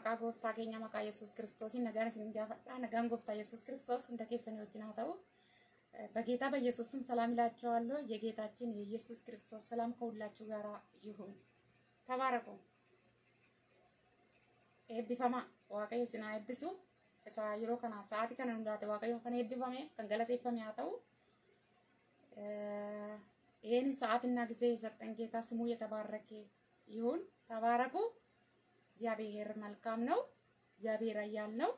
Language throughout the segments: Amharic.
Maqaa gooftaa keenya maqaa Yesuus Kiristoosiin nagaan isin gaafadha. Nagaan gooftaa Kiristoos hunda keessanii wajjin haa ta'u። በጌታ ሰላም እላችኋለሁ። የጌታችን የኢየሱስ ክርስቶስ ሰላም ከሁላችሁ ጋር ይሁን። ተባረኩ። isin haa eebbisu. Isa yeroo kanaaf sa'aatii kana hundaate waaqayyo kan eebbifame kan galateeffame haa ta'u. ይህን ሰዓትና ጊዜ የሰጠን ጌታ ስሙ የተባረከ ይሁን። ተባረኩ። እግዚአብሔር መልካም ነው። እግዚአብሔር ኃያል ነው።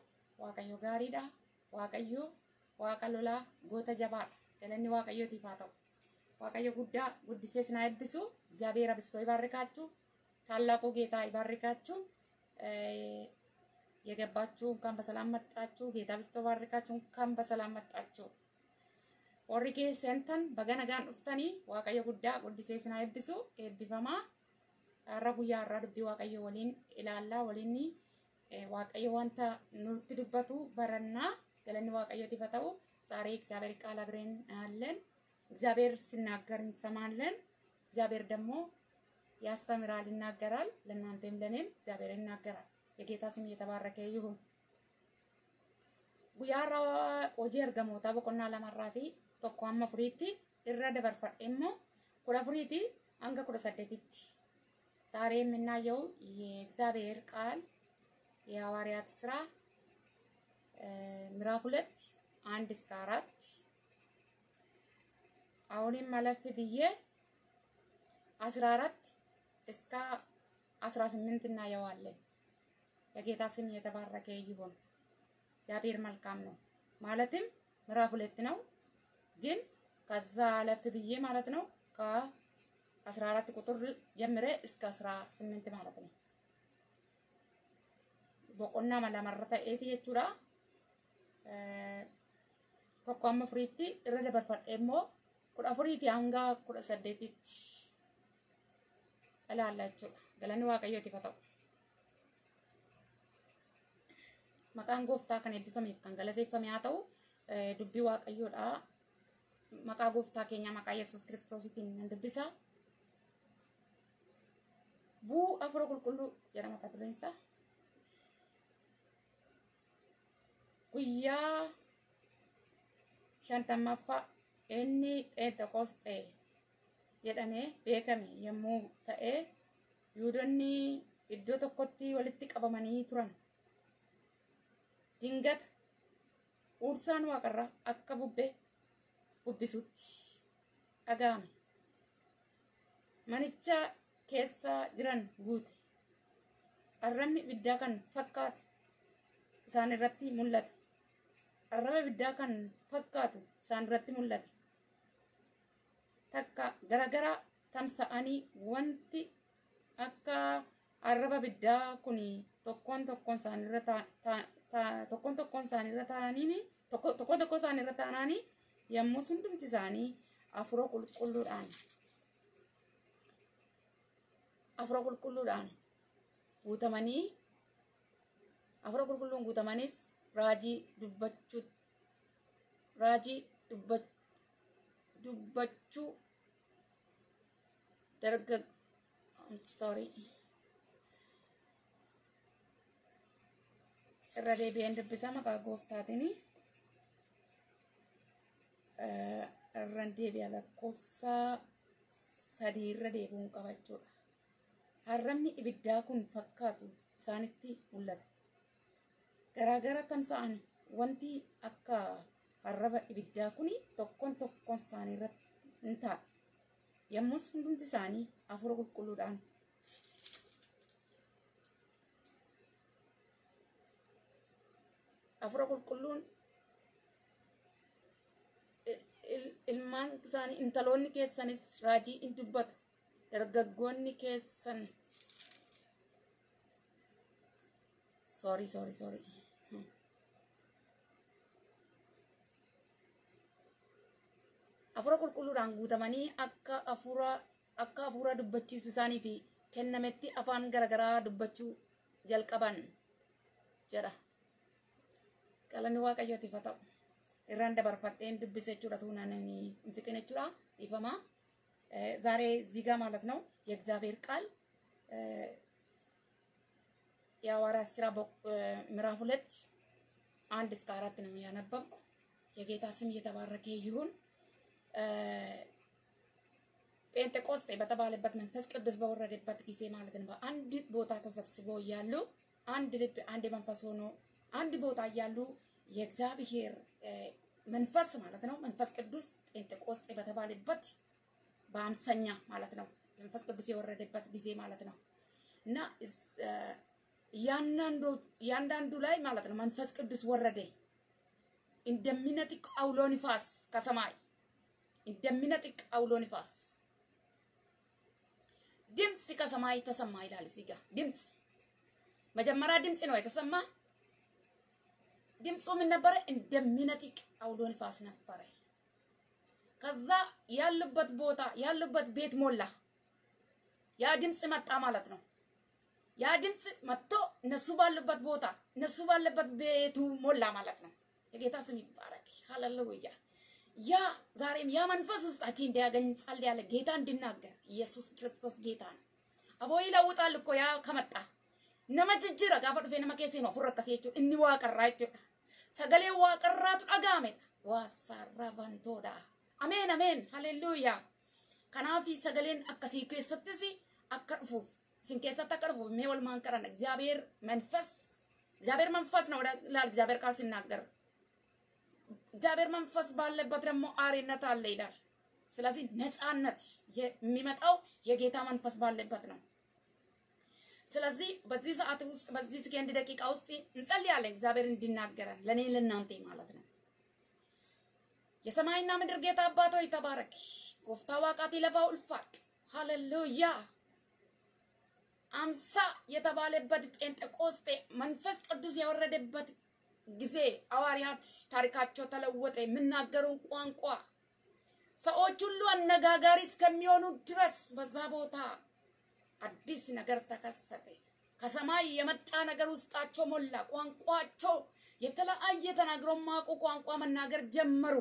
lolaa goota jabaadha. Galanni waaqayyootiif haa ta'u. waaqayyo guddaa guddisee isin haa eebbisu. እግዚአብሔር አብዝቶ ይባርካችሁ። ታላቁ ጌታ ይባርካችሁ። የገባችሁ እንኳን በሰላም መጣችሁ። ጌታ አብዝቶ ባርካችሁ። እንኳን በሰላም መጣችሁ። nagaan dhuftanii waaqayyo guddaa guddisee isin haa eebbisu eebbifamaa har'aa dubbii waaqayyo waliin ilaallaa waliin waaqayyo wanta nutti dubbatu barannaa galanni waaqayyootiif haa ta'u ዛሬ እግዚአብሔር ቃል አብረን እናያለን። እግዚአብሔር ሲናገር እንሰማለን። እግዚአብሔር ደግሞ ያስተምራል፣ ይናገራል። ለእናንተም ለእኔም እግዚአብሔር ይናገራል። የጌታ ስም እየተባረከ ይሁን። hojii ergamoota boqonnaa lamarraati tokko hamma furiitti irra dabarfadhe immoo kudha furiiti hanga kudha saddeetitti ዛሬ የምናየው የእግዚአብሔር ቃል የሐዋርያት ስራ ምዕራፍ ሁለት አንድ እስከ አራት አሁንም አለፍ ብዬ አስራ አራት እስከ አስራ ስምንት እናየዋለን። በጌታ ስም የተባረከ ይሁን። እግዚአብሔር መልካም ነው። ማለትም ምዕራፍ ሁለት ነው፣ ግን ከዛ አለፍ ብዬ ማለት ነው 14 ቁጥር ጀምረ እስከ 18 ማለት ነው። boqonnaa malamarra ta'eeti jechuudha. Tokko amma furiitti irra dabarfadhe immoo kudha furiiti hanga kudha saddeetitti ilaalla jechuudha. Galanni Waaqayyootiif haa ta'u. Maqaan gooftaa kan eebbifameef kan galateeffame haa ta'u dubbii Waaqayyoodha. Maqaa gooftaa keenya maqaa Yesuus Kiristoosiitiin nan dubbisa. Afura qulqulluu jedhama mata dureen isaa. Guyyaa shantammaffaa inni Pheenxeqoosxee jedhamee beekame yommuu ta'e Yihuudoonni iddoo tokkotti walitti qabamanii turan. dingata uursaan waaqarraa akka bubbee bubbisutti dhaga'ame. Manicha keessa jiran guute. Arrabni ibiddaa kan fakkaatu isaan irratti mul'ate. Arraba ibiddaa kan fakkaatu isaan irratti mul'ate. Takka garagara tamsa'anii wanti akka arraba ibiddaa kun tokkoon tokkoon isaanirra tokkoon tokkoon isaanirra ta'anii tokko tokko isaanirra ta'anii yommuu hundumti isaanii afura qulqulluudhaan afura qulqulluudhaan guutamanii afura qulqulluun guutamanis raajii dubbachuu raajii dubbachuu darga sorry irra deebi'een dubbisa maqaa gooftaatiin irra deebi'a lakkoofsa sadii irra deebi'uun qabachuudha. Harrabni ibiddaa kun fakkaatu isaanitti mul'ata. Garaagara tamsa'an wanti akka harraba ibiddaa kun tokkoon tokkoon isaanii irratti ni ta'a. Yommus hundumti isaanii afura qulqulluudhaan afura qulqulluun ilmaan isaanii intaloonni keessanis raajii in dubbatu dargaggoonni keessan. Sorry sorry sorry. Afura qulqulluudhaan guutamanii akka afura akka afura dubbachiisu isaanii fi kennametti afaan garagaraa dubbachuu jalqaban jedha. galanni waaqayyootiif haa ta'u. Irraan dabarfadheen dubbise jechuudha tuunaan hin fixin jechuudha dhiifama ዛሬ እዚህ ጋር ማለት ነው የእግዚአብሔር ቃል የሐዋርያት ሥራ ምዕራፍ ሁለት አንድ እስከ አራት ነው ያነበብኩ። የጌታ ስም እየተባረከ ይሁን። ጴንጤቆስጤ በተባለበት መንፈስ ቅዱስ በወረደበት ጊዜ ማለት ነው በአንድ ቦታ ተሰብስበው እያሉ አንድ ልብ አንድ መንፈስ ሆኖ አንድ ቦታ እያሉ የእግዚአብሔር መንፈስ ማለት ነው መንፈስ ቅዱስ ጴንጤቆስጤ በተባለበት በአምሰኛ ማለት ነው መንፈስ ቅዱስ የወረደበት ጊዜ ማለት ነው እና እያንዳንዱ ላይ ማለት ነው መንፈስ ቅዱስ ወረደ እንደሚነጥቅ አውሎ ንፋስ ከሰማይ እንደሚነጥቅ አውሎ ንፋስ ድምፅ ከሰማይ ተሰማ ይላል። እዚህ ጋር ድምፅ መጀመሪያ ድምፅ ነው የተሰማ። ድምፁ ምን ነበረ? እንደሚነጥቅ አውሎ ንፋስ ነበረ። ከዛ ያሉበት ቦታ ያሉበት ቤት ሞላ። ያ ድምፅ መጣ ማለት ነው። ያ ድምፅ መጥቶ እነሱ ባሉበት ቦታ እነሱ ባለበት ቤቱ ሞላ ማለት ነው። የጌታ ስም ይባረክ። ሃሌሉያ። ያ ዛሬም ያ መንፈስ ውስጣችን እንዲያገኝ ጸልያለሁ። ጌታ እንድናገር ኢየሱስ ክርስቶስ ጌታ ነው። አቦ ይለውጣል እኮ ያ ከመጣ ነመ ጅጅረ ጋፈ ዱፌ ነው inni waaqarraa jechuudha sagalee waaqarraatu dhaga'amedha waasaarraa bantoodha ameen ameen haleluuyaa kanaaf sagaleen akkasii keessattis akka dhufuuf. Isin keessatti akka dhufuuf mee walumaan qaran እግዚአብሔር መንፈስ እግዚአብሔር መንፈስ ነው ይላል እግዚአብሔር ቃል ሲናገር እግዚአብሔር መንፈስ ባለበት ደግሞ አሬነት አለ ይላል። ስለዚህ ነፃነት የሚመጣው የጌታ መንፈስ ባለበት ነው። ስለዚህ በዚህ ሰዓት ውስጥ በዚህ ሰከንድ ደቂቃ ውስጥ እንጸልያለን እግዚአብሔር እንዲናገረን ለእኔ ለእናንተ ማለት የሰማይና ምድር ጌታ አባት ሆይ ተባረክ። ጎፍታ ዋቃቲ ለፋው እልፋድ ሃሌሉያ። አምሳ የተባለበት ጴንጤቆስጤ መንፈስ ቅዱስ የወረደበት ጊዜ ሐዋርያት ታሪካቸው ተለወጠ። የሚናገሩን ቋንቋ ሰዎች ሁሉ አነጋጋሪ እስከሚሆኑ ድረስ በዛ ቦታ አዲስ ነገር ተከሰተ። ከሰማይ የመጣ ነገር ውስጣቸው ሞላ። ቋንቋቸው የተለያየ ተናግረው ማቁ ቋንቋ መናገር ጀመሩ።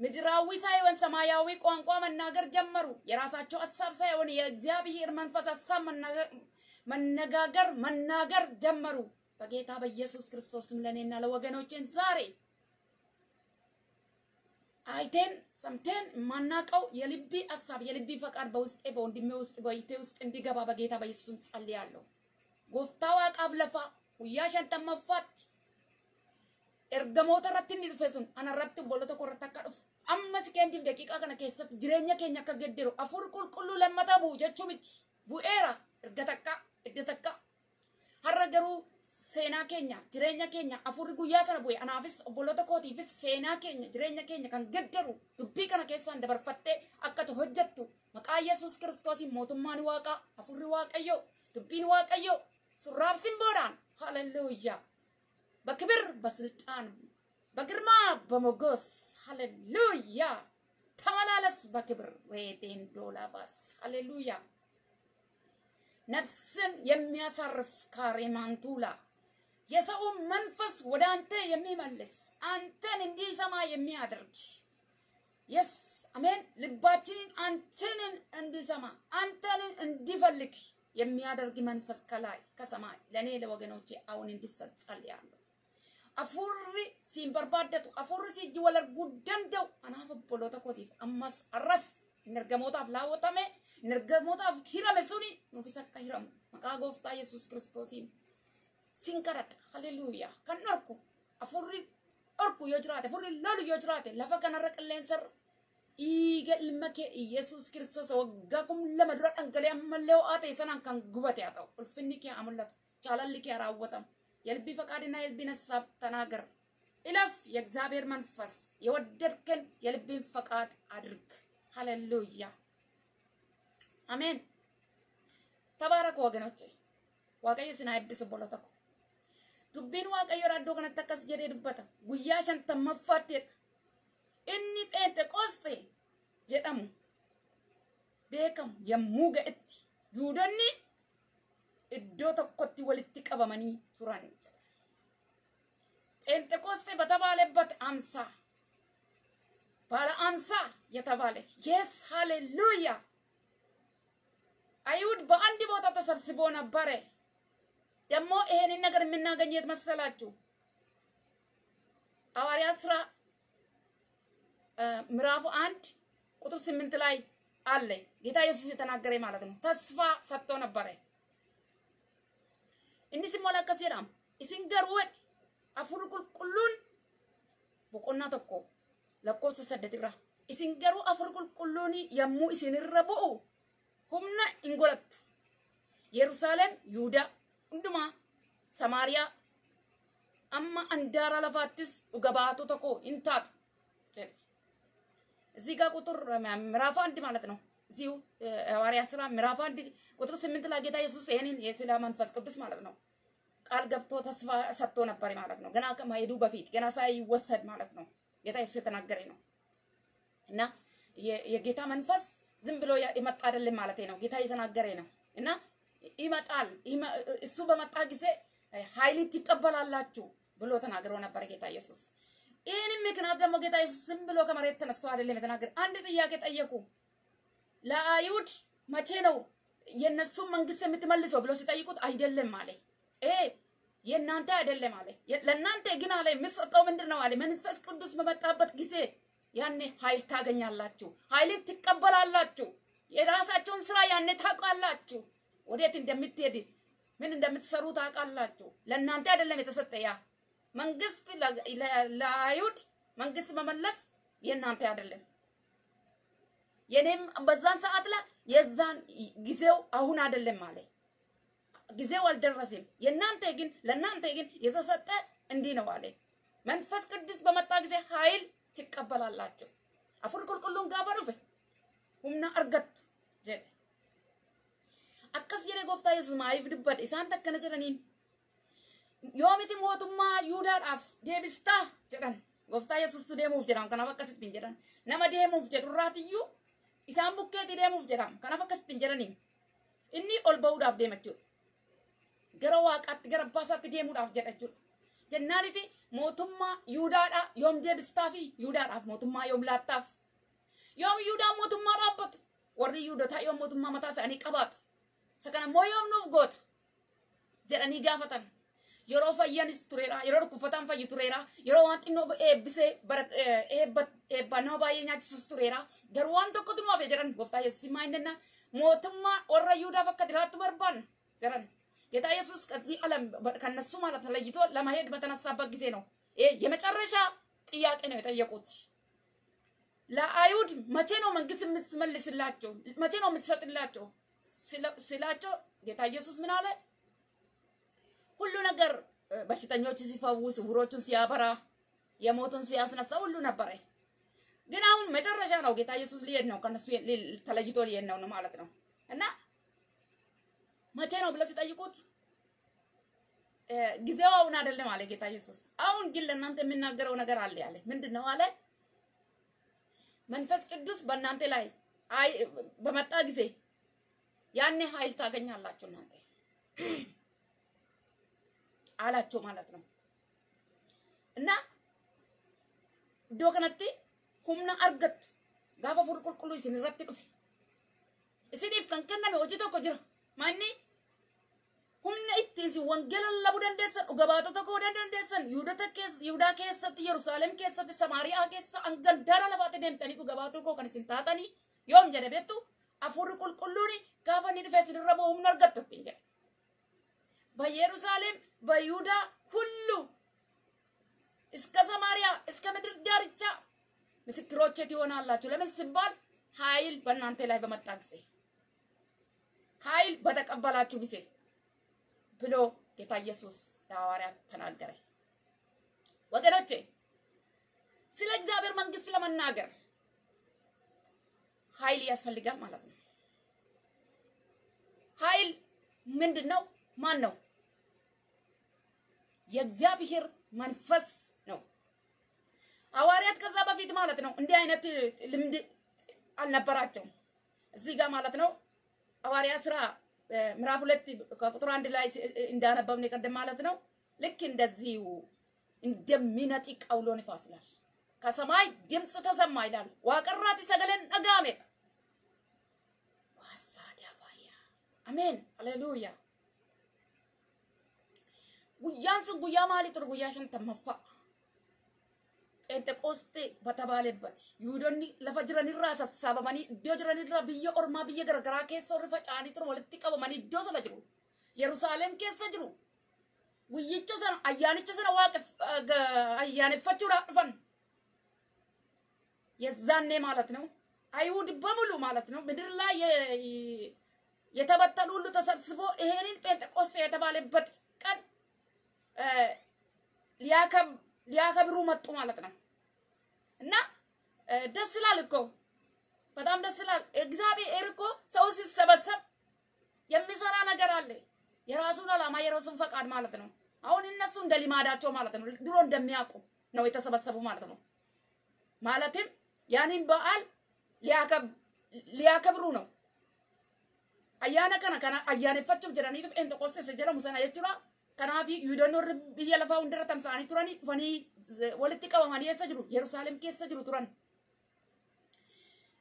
ምድራዊ ሳይሆን ሰማያዊ ቋንቋ መናገር ጀመሩ። የራሳቸው ሀሳብ ሳይሆን የእግዚአብሔር መንፈስ ሀሳብ መነጋገር መናገር ጀመሩ። በጌታ በኢየሱስ ክርስቶስም ለእኔና ለወገኖቼም ዛሬ አይቴን ሰምቴን የማናውቀው የልቢ ሀሳብ የልቢ ፈቃድ በውስጤ በወንድሜ ውስጥ በይቴ ውስጥ እንዲገባ በጌታ በኢየሱስም ጸልያለሁ። ጎፍታ ዋቃፍ ለፋ ጉያ ሸንተመፋት irratti inni dhufe sun anarratti obbolo tokko irratti akka dhufu amma sekendiif daqiiqaa kana keessatti jireenya keenya akka gedderu afur qulqulluu lammataa bu'u jechuu miti bu'eera erga takka edda takka har'a garuu seenaa keenya jireenya keenya afurri guyyaa sana bu'e anaafis obboloota kootiifis seenaa keenya jireenya keenya kan gedderu dubbii kana keessaan dabarfattee akkatu hojjettu maqaa yesus kiristoosiin mootummaan waaqaa afurri waaqayyo dubbiin waaqayyo surraabsin boodaan haleluuyaa በክብር በስልጣን በግርማ በሞገስ ሃሌሉያ! ተመላለስ በክብር ሬቴን ዶላባስ! ሃሌሉያ! ነፍስን የሚያሳርፍ ካሬማንቱላ የሰውን መንፈስ ወደ አንተ የሚመልስ አንተን እንዲሰማ የሚያደርግ! የስ አሜን! ልባችንን አንተንን እንዲሰማ አንተንን እንዲፈልግ የሚያደርግ መንፈስ ከላይ ከሰማይ ለእኔ ለወገኖቼ አሁን እንዲሰጥ ጸልያለሁ። አፉሪ ሲን በርባደቱ አፉሪ ሲጅ ወለርጉ ደንደው አናፍ ኦቦሎታ ኮቲፍ አማስ አረስ ነርገሞታፍ ላወጠሜ ነርገሞታፍ ሂረሜ ሱኒ ኑፊስ አካ ሂረሙ መቃ ጎፍታ ኢየሱስ ክርስቶሲን ሲንከረድ ሃሌሉያ ከን ኦርኩ አፉሪ ኦርኩ ዮ ጅራቴ አፉሪ ሎሉ ዮ ጅራቴ ለፈ ከነረ ቅሌንሰር dhiiga ilma kee Iyesuus Kiristoos waggaa kum lama dura dhangalee ammallee ho'aa ta'e sanaan kan gubate haa ta'u ulfinni kee haa mul'atu jaalalli kee haa raawwatamu የልቢ ፈቃድና የልቢን ሀሳብ ተናገር እለፍ የእግዚአብሔር መንፈስ የወደድከን የልብን ፈቃድ አድርግ ሃሌሉያ አሜን ተባረኩ ወገኖቼ haa eebbisu bolo tokko dubbiin waaqayyo iddoo kanatti akkas jedhee dubbata guyyaa shantammaffaattiidha inni pheenxeqooste jedhamu beekamu yommuu ga'etti yuudonni iddoo tokkotti walitti qabamanii turan ጴንጤቆስጤ በተባለበት አምሳ ባለ አምሳ የተባለ የስ ሃሌሉያ አይሁድ በአንድ ቦታ ተሰብስቦ ነበረ። ደግሞ ይሄንን ነገር የምናገኝ የት መሰላችሁ? ሐዋርያት ሥራ ምዕራፍ አንድ ቁጥር ስምንት ላይ አለ ጌታ ኢየሱስ የተናገረ ማለት ነው። ተስፋ ሰጥቶ ነበረ። jedhama isin garuu afur qulqulluun boqonnaa tokko lakkoofsa saddeetirra isin garuu afur qulqulluun yommuu isinirra bu'u humna hin godhattu yerusaalem yuudaa hundumaa samaariyaa amma andaara lafaattis dhuga baatu tokko hin taatu jedhe እዚህ ጋር ቁጥር ምዕራፍ አንድ ማለት ነው። እዚሁ ሐዋርያ ስራ ምዕራፍ አንድ ቁጥር ስምንት ላይ ጌታ ኢየሱስ ይህንን የስለ መንፈስ ቅዱስ ማለት ነው ቃል ገብቶ ተስፋ ሰጥቶ ነበር ማለት ነው። ገና ከመሄዱ በፊት ገና ሳይወሰድ ማለት ነው ጌታ ኢየሱስ የተናገረ ነው እና የጌታ መንፈስ ዝም ብሎ የመጣ አይደለም ማለት ነው። ጌታ የተናገረ ነው እና ይመጣል። እሱ በመጣ ጊዜ ኃይል ትቀበላላችሁ ብሎ ተናግሮ ነበር ጌታ ኢየሱስ። ይህንም ምክንያት ደግሞ ጌታ ኢየሱስ ዝም ብሎ ከመሬት ተነስቶ አይደለም የተናገረ። አንድ ጥያቄ ጠየቁ። ለአይሁድ መቼ ነው የእነሱን መንግስት የምትመልሰው ብሎ ሲጠይቁት አይደለም አለ። የእናንተ አይደለም አለ። ለእናንተ ግን አለ የምሰጠው ምንድን ነው አለ። መንፈስ ቅዱስ በመጣበት ጊዜ ያኔ ኃይል ታገኛላችሁ፣ ኃይልን ትቀበላላችሁ፣ የራሳቸውን ስራ ያኔ ታውቃላችሁ፣ ወዴት እንደምትሄድ ምን እንደምትሰሩ ታውቃላችሁ። ለእናንተ አይደለም የተሰጠ ያ መንግስት ለአይሁድ መንግስት መመለስ የእናንተ አይደለም። የኔም በዛን ሰዓት ላይ የዛን ጊዜው አሁን አይደለም አለ። ጊዜው አልደረሰም። የእናንተ ግን ለእናንተ ግን የተሰጠ እንዲህ ነው አለ። መንፈስ ቅዱስ በመጣ ጊዜ ኃይል ትቀበላላችሁ። አፉር ቁልቁሉን ጋፋ ዱፌ ሁምና አርገቱ ጀደ አከስ ጀደ ጎፍታ ኢየሱስ ማይፍ ኢሳን ተከነ yuudaadhaaf deebistaa jedhan gooftaa yesuustu deemuuf jedham kanaaf akkasittiin jedhan nama deemuuf jedhu irraatiyyuu isaan bukkeetii deemuuf jedham kanaaf akkasittiin jedhaniin inni ol ba'uudhaaf deema jechuudha gara waaqaatti gara abbaasaatti deemuudhaaf jedha jechuudha jennaaniti mootummaa yuudaadhaa yoom deebistaa fi yuudaadhaaf mootummaa yoom laattaaf yoom yuudaan mootummaa dhaabbatu warri yuudotaa yoom mootummaa mataa isaanii qabaatu isa kana immoo yoom nuuf goota jedhanii gaafatan yeroo fayyanis tureera yeroo dhukkubsataan fayyu tureera yeroo waan xinnoo eebbisee eebba nama baay'ee nyaachisus tureera garuu waan tokkotu nu hafe jedhan gooftaa yesuus maa hin dennaan mootummaa warra yihudaaf akka jiraattu barbaanna jedhan ጌታ ኢየሱስ ከዚህ ዓለም ከነሱ ማለት ተለይቶ ለመሄድ በተነሳበት ጊዜ ነው የመጨረሻ ጥያቄ ነው የጠየቁት። ለአይሁድ መቼ ነው መንግስት የምትመልስላቸው? መቼ ነው የምትሰጥላቸው ስላቸው ጌታ ኢየሱስ ምን አለ? ሁሉ ነገር በሽተኞች ሲፈውስ፣ ዕውሮቹን ሲያበራ፣ የሞቱን ሲያስነሳ ሁሉ ነበረ። ግን አሁን መጨረሻ ነው ጌታ ኢየሱስ ሊሄድ ነው ከነሱ ተለይቶ ሊሄድ ነው ማለት ነው። እና መቼ ነው ብለው ሲጠይቁት ጊዜው አሁን አይደለም አለ ጌታ ኢየሱስ። አሁን ግን ለእናንተ የምናገረው ነገር አለ ያለ ምንድን ነው አለ መንፈስ ቅዱስ በእናንተ ላይ በመጣ ጊዜ ያኔ ኃይል ታገኛላችሁ እናንተ አላቸው ማለት ነው። እና kanatti humna argattu gaafa fuudhu qulqulluu isin irratti dhufe isiniif kan kenname hojii tokko jira manni humna ittiin wangeela lallabuu dandeessan dhuga baatota koo dandeessan yihudaa keessatti yerusaalem keessatti samaariyaa keessa hangandaara lafaatti deemtanii dhuga baatuu koo kan isin taatanii yoom jedhe beektu hafuurri qulqulluun gaafa inni dhufe isin irra bu'u humna argattu ittiin jedhe በኢየሩሳሌም በይሁዳ ሁሉ እስከ ሰማሪያ እስከ ምድር ዳርቻ ምስክሮቼ ትሆናላችሁ። ለምን ሲባል ኃይል በእናንተ ላይ በመጣ ጊዜ ኃይል በተቀበላችሁ ጊዜ ብሎ ጌታ ኢየሱስ ለሐዋርያት ተናገረ። ወገኖቼ ስለ እግዚአብሔር መንግስት ለመናገር ኃይል ያስፈልጋል ማለት ነው። ኃይል ምንድን ነው? ማን ነው? የእግዚአብሔር መንፈስ ነው። ሐዋርያት ከዛ በፊት ማለት ነው እንዲህ አይነት ልምድ አልነበራቸውም። እዚህ ጋር ማለት ነው ሐዋርያ ስራ ምዕራፍ ሁለት ከቁጥር አንድ ላይ እንዳነበብን የቀደም ማለት ነው። ልክ እንደዚሁ እንደሚነጥቅ አውሎ ንፋስ ይላል። ከሰማይ ድምፅ ተሰማ ይላል። ዋቀራት ሰገለን ነጋሜ። ዋሳ ዳባያ አሜን። ሃሌሉያ። guyyaan sun guyyaa maalii ture guyyaa Phenxeqoostee batabaalebbati yuudonni lafa jiranirraa sassaabamanii iddoo jiranirraa biyya ormaa biyya garagaraa keessa warri faca'anii ture walitti qabamanii iddoo sana jiru yerusaalem keessa jiru guyyicha sana ayyaanicha sana waaqef ayyaaneffachuudhaaf dhufan የዛኔ ማለት ነው አይሁድ በሙሉ ማለት ነው ምድር ላይ የተበተኑ ሁሉ ተሰብስቦ ይሄንን ጴንጤቆስጤ የተባለበት ቀን ሊያከብሩ መጡ ማለት ነው። እና ደስ ይላል እኮ በጣም ደስ ይላል። እግዚአብሔር እኮ ሰው ሲሰበሰብ የሚሰራ ነገር አለ። የራሱን ዓላማ የራሱን ፈቃድ ማለት ነው። አሁን እነሱ እንደ ሊማዳቸው ማለት ነው ድሮ እንደሚያውቁ ነው የተሰበሰቡ ማለት ነው። ማለትም ያንን በዓል ሊያከብሩ ነው። ayyaana kana kana ayyaaneffachuuf jedhaniitu Pheenxeqoostes jedhamu sana jechuudha. Kanaaf yuudonni warri biyya lafaa hundarra tamsa'anii turanii dhufanii walitti qabamanii eessa jiru? Yerusaalem keessa jiru turan.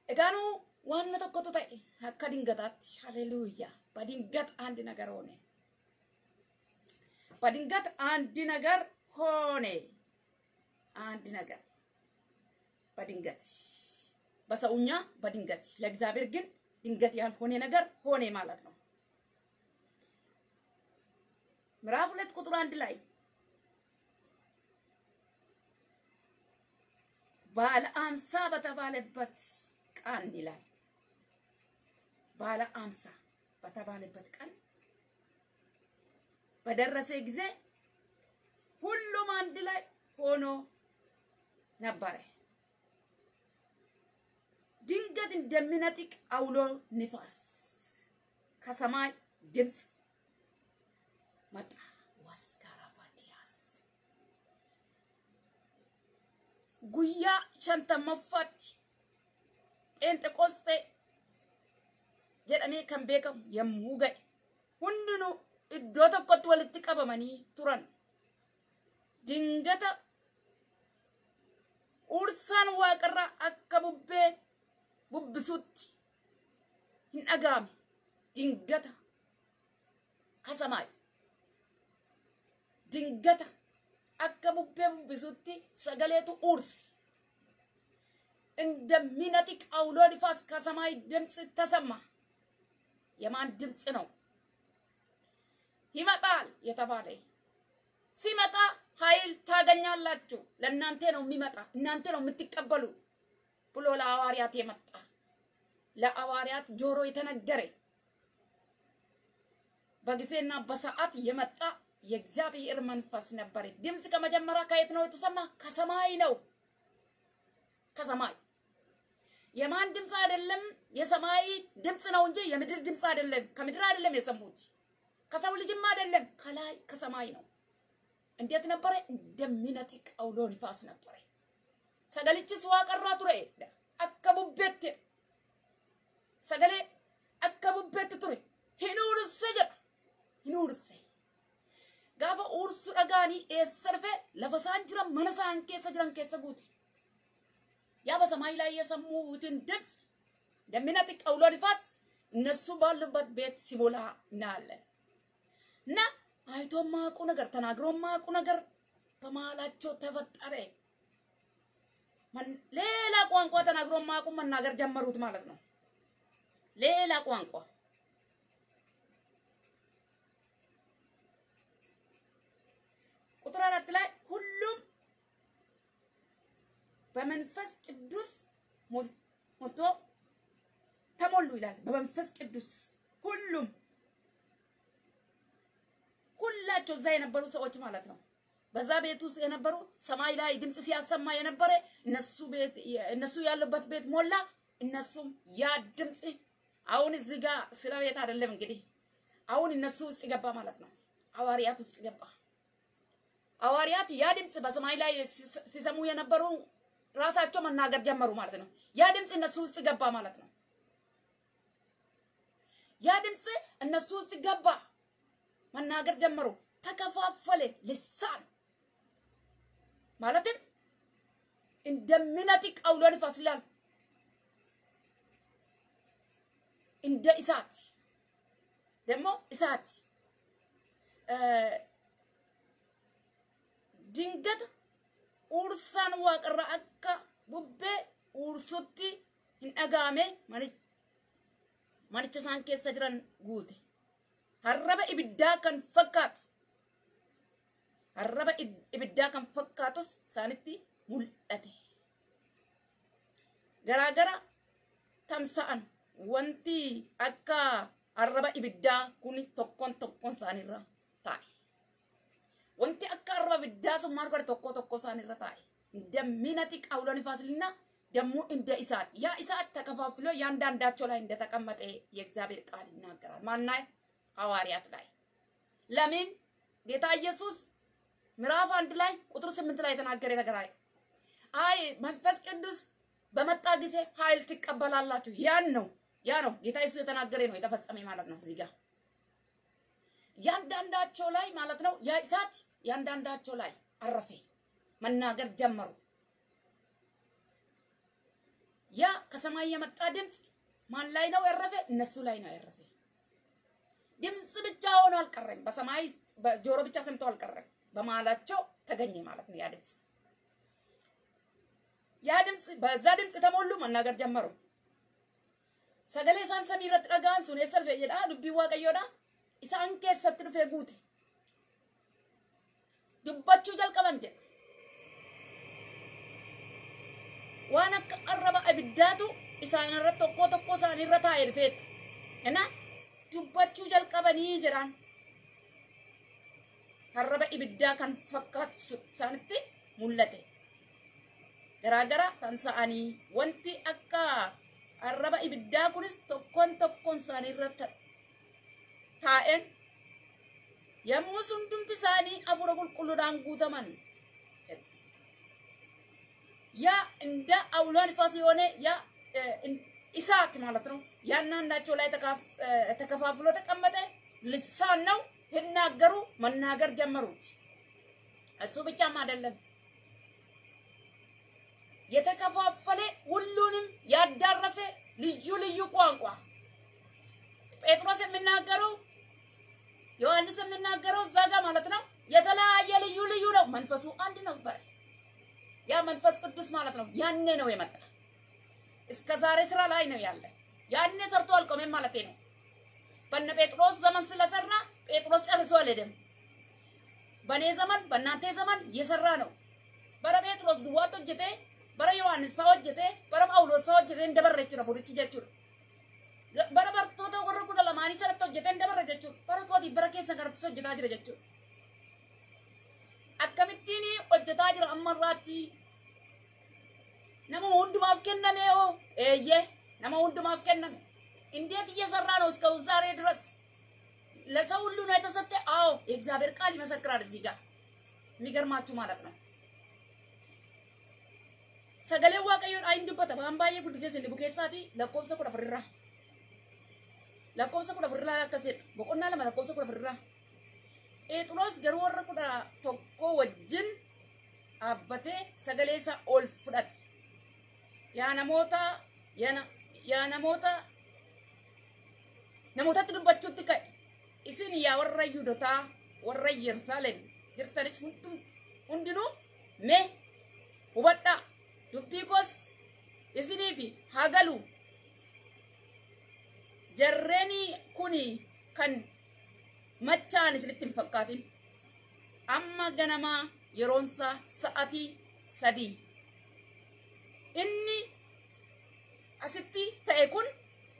Egaanuu waan tokkotu ta'e akka dingataatti haleluuyaa badingat አንድ ነገር ሆነ በድንገት አንድ ነገር ሆነ አንድ ነገር በድንገት በሰውኛ በድንገት ለእግዚአብሔር ግን ድንገት ያልሆነ ነገር ሆነ ማለት ነው። ምዕራፍ ሁለት ቁጥር አንድ ላይ ባለ አምሳ በተባለበት ቀን ይላል። ባለ አምሳ በተባለበት ቀን በደረሰ ጊዜ ሁሉም አንድ ላይ ሆኖ ነበረ። ድንገት እንደሚነጥቅ አውሎ ንፋስ ከሰማይ ድምፅ መጣ። ዋስጋራ ፋዲያስ ጉያ ሸንተመፋት ጴንጤቆስጤ jedhamee kan beekamu yommuu ga'e hundinuu iddoo tokkotti walitti qabamanii turan dingata ursaan waaqarraa akka bubbee bubbisutti hin dhaga'ame dingata kasamaay dingata akka bubbee bubbisutti sagaleetu uurse እንደሚነጥቅ አውሎ ንፋስ ከሰማይ ድምፅ ተሰማ። የማን ድምፅ ነው? ይመጣል የተባለ ሲመጣ ኃይል ታገኛላችሁ። ለእናንተ ነው የሚመጣ፣ እናንተ ነው የምትቀበሉ ብሎ ለሐዋርያት የመጣ ለሐዋርያት ጆሮ የተነገረ በጊዜና በሰዓት የመጣ የእግዚአብሔር መንፈስ ነበር። ድምፅ ከመጀመሪያ ከየት ነው የተሰማ? ከሰማይ ነው። ከሰማይ የማን ድምፅ አይደለም፣ የሰማይ ድምፅ ነው እንጂ የምድር ድምፅ አይደለም። ከምድር አይደለም የሰሙት፣ ከሰው ልጅም አይደለም፣ ከላይ ከሰማይ ነው። እንዴት ነበረ? እንደሚነጥቅ አውሎ ንፋስ ነበረ። sagalichis waaqarraa ture akka sagalee akka ture hin uursa jedha hin uursa gaafa uursu dhaga'anii eessaa dhufe ለፈሳን ጅረን መነሳን ኬሰ ጅረን ኬሰ ጉቴ ያ በሰማይ ላይ የሰሙትን ድምፅ እንደሚነጥቅ አውሎ ንፋስ እነሱ ባሉበት ቤት ሲሞላ እናያለን። እና አይቶ ማቁ ነገር ተናግሮ ማቁ ነገር በመሀላቸው ተፈጠረ። ሌላ ቋንቋ ተናግሮ ማቁ መናገር ጀመሩት ማለት ነው። ሌላ ቋንቋ ቁጥር አራት ላይ ሁሉም በመንፈስ ቅዱስ ሞልቶ ተሞሉ ይላል። በመንፈስ ቅዱስ ሁሉም ሁላቸው እዛ የነበሩ ሰዎች ማለት ነው። በዛ ቤት ውስጥ የነበሩ ሰማይ ላይ ድምፅ ሲያሰማ የነበረ እነሱ ቤት እነሱ ያሉበት ቤት ሞላ። እነሱም ያ ድምፅ አሁን እዚህ ጋር ስለ ቤት አይደለም እንግዲህ አሁን እነሱ ውስጥ ገባ ማለት ነው። ሐዋርያት ውስጥ ገባ። ሐዋርያት ያ ድምፅ በሰማይ ላይ ሲሰሙ የነበሩ ራሳቸው መናገር ጀመሩ ማለት ነው። ያ ድምፅ እነሱ ውስጥ ገባ ማለት ነው። ያ ድምፅ እነሱ ውስጥ ገባ፣ መናገር ጀመሩ። ተከፋፈለ ልሳን ማለትም እንደሚነጥቅ አውሎ ንፋስ እንደ እሳት ደግሞ እሳት dingata uursaan waaqarra akka bubbee uursutti hin dhagaame manicha isaan keessa jiran guute. Harraba ibiddaa kan fakkaatu. Harraba ibiddaa kan fakkaatus isaanitti mul'ate. Garaagara tamsa'an wanti akka harraba ibiddaa kun tokkoon tokkoon isaaniirra taa'e wanti akka harraba ibiddaa sun maal godhe tokko tokko isaaniirra taa'e እንደሚነጥቅ አውሎ ንፋስና ደግሞ እንደ እሳት ያ እሳት ተከፋፍሎ ያንዳንዳቸው ላይ እንደተቀመጠ የእግዚአብሔር ቃል ይናገራል። ማና ሐዋርያት ላይ ለምን ጌታ ኢየሱስ ምዕራፍ አንድ ላይ ቁጥር ስምንት ላይ የተናገረ ነገር አለ። አይ መንፈስ ቅዱስ በመጣ ጊዜ ኃይል ትቀበላላችሁ። ያን ነው ያ ነው ጌታ ኢየሱስ የተናገረ ነው የተፈጸመ ማለት ነው። እዚህ ጋር ያንዳንዳቸው ላይ ማለት ነው ያ ያንዳንዳቸው ላይ አረፈ። መናገር ጀመሩ። ያ ከሰማይ የመጣ ድምፅ ማን ላይ ነው ያረፈ? እነሱ ላይ ነው ያረፈ። ድምፅ ብቻ ሆኖ አልቀረም። በሰማይ በጆሮ ብቻ ሰምቶ አልቀረም። በመሀላቸው ተገኘ ማለት ነው ያ ድምፅ። ያ ድምፅ በዛ ድምፅ የተሞሉ መናገር ጀመሩ። ሰገሌ ሳን ሰሚ irratti dhagaan sun eessa dhufe jedha dubbii waaqayyoodha isaan keessatti dhufe guute dubbachuu jalqaban jedha waan akka arraba ibiddaatu isaan irratti tokko tokko isaan irra taa'e dhufeedha. Ina dubbachuu jalqabanii jiran arraba ibiddaa kan fakkaatu isaanitti mul'ate. Garaagara tamsa'anii wanti akka arraba ibiddaa kunis tokkoon tokkoon isaanii irra taa'en yommuu hundumti isaanii hafuura qulqulluudhaan guutaman ያ እንደ አውሎ ንፋስ የሆነ ያ እሳት ማለት ነው። ያንዳንዳቸው ላይ ተከፋፍሎ ተቀመጠ። ልሳን ነው። ሲናገሩ መናገር ጀመሩት። እሱ ብቻም አይደለም የተከፋፈለ ሁሉንም ያዳረሰ ልዩ ልዩ ቋንቋ ጴጥሮስ የሚናገረው ዮሐንስ የሚናገረው እዛ ጋር ማለት ነው። የተለያየ ልዩ ልዩ ነው። መንፈሱ አንድ ነበር። ያ መንፈስ ቅዱስ ማለት ነው። ያኔ ነው የመጣ እስከ ዛሬ ስራ ላይ ነው ያለ። ያኔ ሰርቶ አልቆመም ማለት ነው። በነ ጴጥሮስ ዘመን ስለሰራ ጴጥሮስ ጨርሶ አልሄደም። በእኔ ዘመን በእናንተ ዘመን የሰራ ነው። በረ ጴጥሮስ ድዋት ሆጀቴ በረ ዮሐንስ ፋ በረ ጳውሎስ ፋ እንደበረች ነው ፉድች ጀቹ በረ በርቶተ ወረ ኩደ ለማኒ ሰረት ሆጀቴ እንደበረ ጀቹ በረ ኮቲ በረ ኬሰ ገረትስ ሆጀታ ጅረ ጀቹ akkamittiin hojjetaa jira amma irraatti nama hundumaaf kenname oo eeyyee nama hundumaaf kenname እንዴት እየሰራ ነው እስከ ዛሬ ድረስ ለሰው ሁሉ ነው የተሰጠ አዎ የእግዚአብሔር ቃል ይመሰክራል እዚህ ጋር የሚገርማችሁ ማለት ነው ሰገሌ waaqayyoon ayin dubbata waan baay'ee guddisee sin dhibu keessaati lakkoobsa kudha afurraa akkasidha boqonnaa lama lakkoobsa kudha afurraa Phexros garuu warra kudha tokko wajjin dhaabbatee sagalee isaa ol fudhate. Yaa namoota yaa namoota namootatti dubbachuutti ka'e. Isin yaa warra Yihudotaa warra Yerusaalem jirtanis hundinuu mee hubadhaa dubbii koos isiniif haa galu. Jarreen kuni kan machaan isinitti hin fakkaatin amma ganamaa yeroonsaa sa'atii sadii inni asitti ta'e kun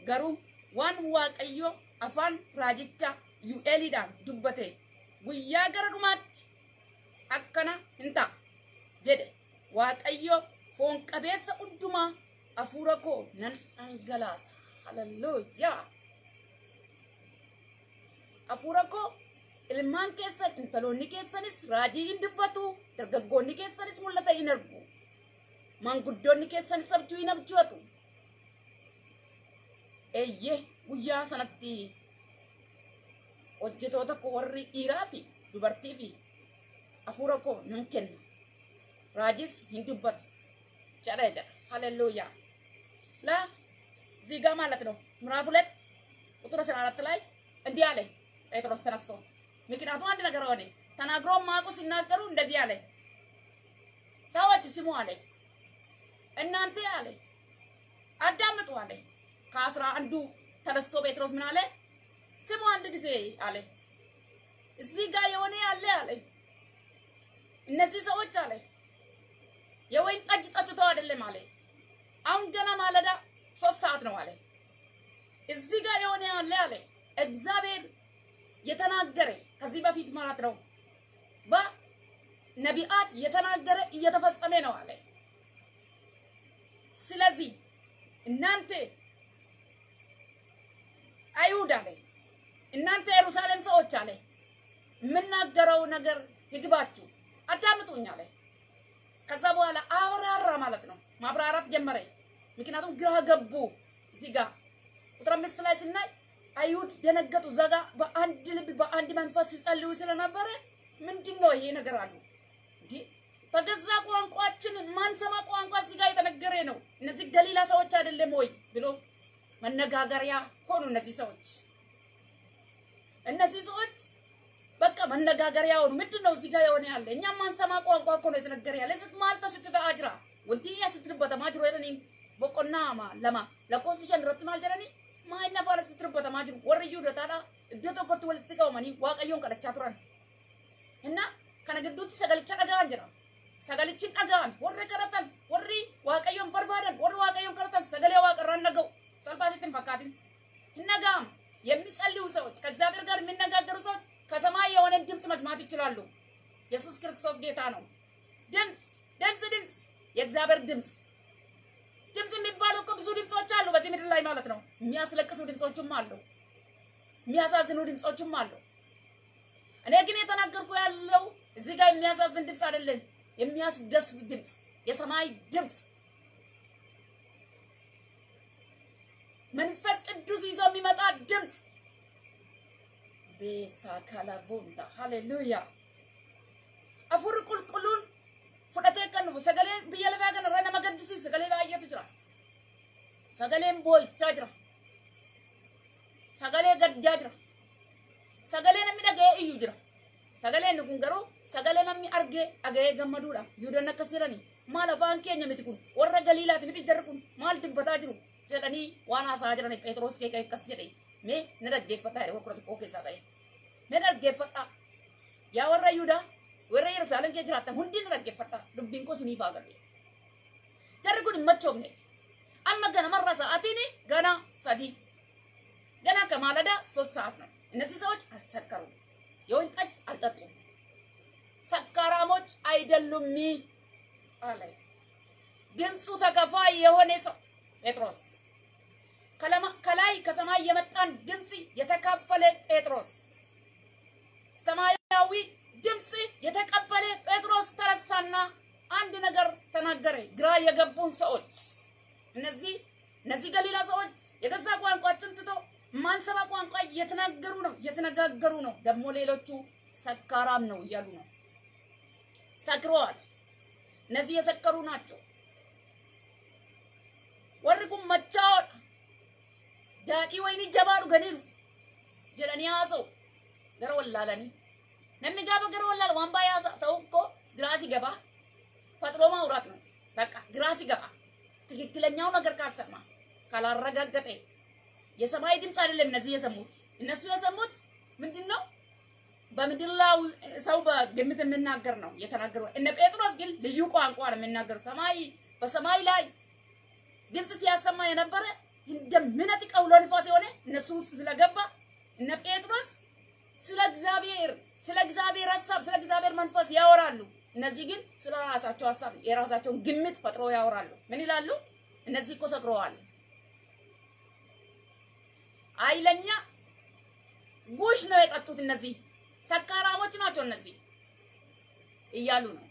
garuu waan waaqayyo afaan raajicha yu'eeliidhaan dubbate guyyaa gara dhumaatti akkana hin ta'a jedhe waaqayyo foon qabeessa hundumaa hafuura koo nan dhangalaasa keessanis mul'ata hin argu maanguddoonni keessanis abjuu hin abjuutu eeyyee guyyaa sanatti hojjetoota koo warri dhiiraa fi dubartii fi hafuura koo nan kenna raajis hin dubbatu jedha jedha haleluuyaa la እዚህ ጋር ማለት ነው ምዕራፍ ሁለት ቁጥር አስራ አራት ላይ እንዲህ አለ ጴጥሮስ ተነስቶ ምክንያቱም አንድ ነገር ሆነ ተናግሮ ማቁ ሲናገሩ እንደዚህ አለ ሰዎች ስሙ አለ። እናንተ አለ አዳምጡ አለ። ከአስራ አንዱ ተነስቶ ጴጥሮስ ምን አለ? ስሙ አንድ ጊዜ አለ። እዚህ ጋር የሆነ ያለ አለ። እነዚህ ሰዎች አለ የወይን ጠጅ ጠጥተው አይደለም አለ። አሁን ገና ማለዳ ሶስት ሰዓት ነው አለ። እዚህ ጋር የሆነ ያለ አለ እግዚአብሔር የተናገረ ከዚህ በፊት ማለት ነው በነቢያት የተናገረ እየተፈጸመ ነው አለ። ስለዚህ እናንተ አይሁድ አለ እናንተ የሩሳሌም ሰዎች አለ የምናገረው ነገር ይግባችሁ አዳምጡኝ አለ። ከዛ በኋላ አብራራ ማለት ነው። ማብራራት ጀመረ። ምክንያቱም ግራ ገቡ። እዚህ ጋር ቁጥር አምስት ላይ ስናይ አይሁድ ደነገጡ። ዘጋ በአንድ ልብ በአንድ መንፈስ ሲጸልዩ ስለነበረ ምንድን ነው ይሄ ነገር አሉ። በገዛ ቋንቋችን ማንሰማ ቋንቋ እዚህ ጋር የተነገረ ነው። እነዚህ ገሊላ ሰዎች አይደለም ወይ ብሎ መነጋገሪያ ሆኑ። እነዚህ ሰዎች እነዚህ ሰዎች በቃ መነጋገሪያ ሆኑ። ምንድን ነው እዚህ ጋር የሆነ ያለ እኛ ማንሰማ ቋንቋ እኮ ነው የተነገረ ያለ ስት ማልተ ስትታ አጅራ ወንቲ ስትርበተማ ጅሮ የለኒ ቦቆና ለማ ለኮሲሸን ረት ማል ጀረኒ ማይና ፋረ ስትርበተማ ጅሩ ወርዩ ደታዳ እዶ tokkotti walitti qabamanii waaqayyoon kadhachaa turan እና kana gidduutti sagalicha dhaga'an jira sagalichi dhaga'an warri kadhatan warri waaqayyoon barbaadan warri waaqayyoon kadhatan sagalee waaqarraan dhaga'u salphaa sitti hin fakkaatin hin dhaga'am የሚጸልዩ ሰዎች ከእግዚአብሔር ጋር የሚነጋገሩ ሰዎች ከሰማይ የሆነን ድምፅ መስማት ይችላሉ። ኢየሱስ ክርስቶስ ጌታ ነው። ድምፅ ድምፅ ድምፅ የእግዚአብሔር ድምፅ ድምፅ የሚባሉ እኮ ብዙ ድምፆች አሉ በዚህ ምድር ላይ ማለት ነው። የሚያስለቅሱ ድምፆችም አሉ፣ የሚያሳዝኑ ድምፆችም አሉ። እኔ ግን የተናገርኩ ያለው እዚህ ጋር የሚያሳዝን ድምፅ አይደለም፣ የሚያስደስት ድምፅ፣ የሰማይ ድምፅ መንፈስ ቅዱስ ይዞ የሚመጣ ድምፅ ቤሳ ካላቦንዳ ሃሌሉያ አፉር ቁልቁሉን fudhatee kan dhufu sagaleen biyya lafaa kana irra nama gaddisiisu sagalee baay'eetu jira. Sagaleen boo'ichaa jira. Sagalee gaddaa jira. Sagalee namni dhaga'ee iyyuu jira. Sagaleen kun garuu sagalee namni argee dhaga'ee gammaduudha. Yuudan akkas jedhani maal afaan keenya miti kun warra galiilaati miti jarri kun maal dubbataa jiru jedhanii waan haasaa jiran Phexros kee akkas jedhe mee na dhaggeeffadhaa yeroo kudha tokkoo keessaa ka'e. Mee dhaggeeffadhaa yaa warra Yuudaa kee jiraatan hundi ni dhaggeeffadha dubbiin koo siniif haa galu. Jarri kun hin machoofne amma ganamarra sa'aatiin gana sadii ገና ከማለዳ ሶስት ሰዓት ነው። እነዚህ ሰዎች አልሰከሩም፣ የወይን ጠጅ አልጠጡም፣ ሰካራሞች አይደሉም አለ። ድምፁ ተከፋይ የሆነ ሰው ጴጥሮስ ከላይ ከሰማይ የመጣን ድምፅ የተካፈለ ጴጥሮስ ሰማያዊ ድምፅ የተቀበለ ጴጥሮስ ተነሳና አንድ ነገር ተናገረ። ግራ የገቡን ሰዎች እነዚህ እነዚህ ገሊላ ሰዎች የገዛ ቋንቋችን ትቶ ማንሰባ ቋንቋ እየተናገሩ ነው እየተነጋገሩ ነው። ደግሞ ሌሎቹ ሰካራም ነው እያሉ ነው። ሰክረዋል። እነዚህ የሰከሩ ናቸው። ወርቁም መቻወድ ዳዲ ወይኒ ጀደኒ ያሰው ገረ ወላለኒ namni gaafa gara wallaala waan baay'ee ሰው እኮ ግራ ሲገባ ፈጥሮ ማውራት ነው። በቃ ግራ ሲገባ ትክክለኛው ነገር ካልሰማ ካላረጋገጠ የሰማይ ድምፅ አይደለም እነዚህ የሰሙት። እነሱ የሰሙት ምንድን ነው? በምድር ላይ ሰው በግምት የምናገር ነው የተናገሩ። እነ ጴጥሮስ ግን ልዩ ቋንቋ ነው የሚናገሩ። ሰማይ በሰማይ ላይ ድምፅ ሲያሰማ የነበረ እንደሚነጥቅ አውሎ የሆነ እነሱ ውስጥ ስለገባ እነ ጴጥሮስ ስለ እግዚአብሔር ስለ እግዚአብሔር ሀሳብ ስለ እግዚአብሔር መንፈስ ያወራሉ። እነዚህ ግን ስለ ራሳቸው ሀሳብ የራሳቸውን ግምት ፈጥሮ ያወራሉ። ምን ይላሉ? እነዚህ እኮ ሰክረዋል። ኃይለኛ ጉሽ ነው የጠጡት። እነዚህ ሰካራሞች ናቸው እነዚህ እያሉ ነው።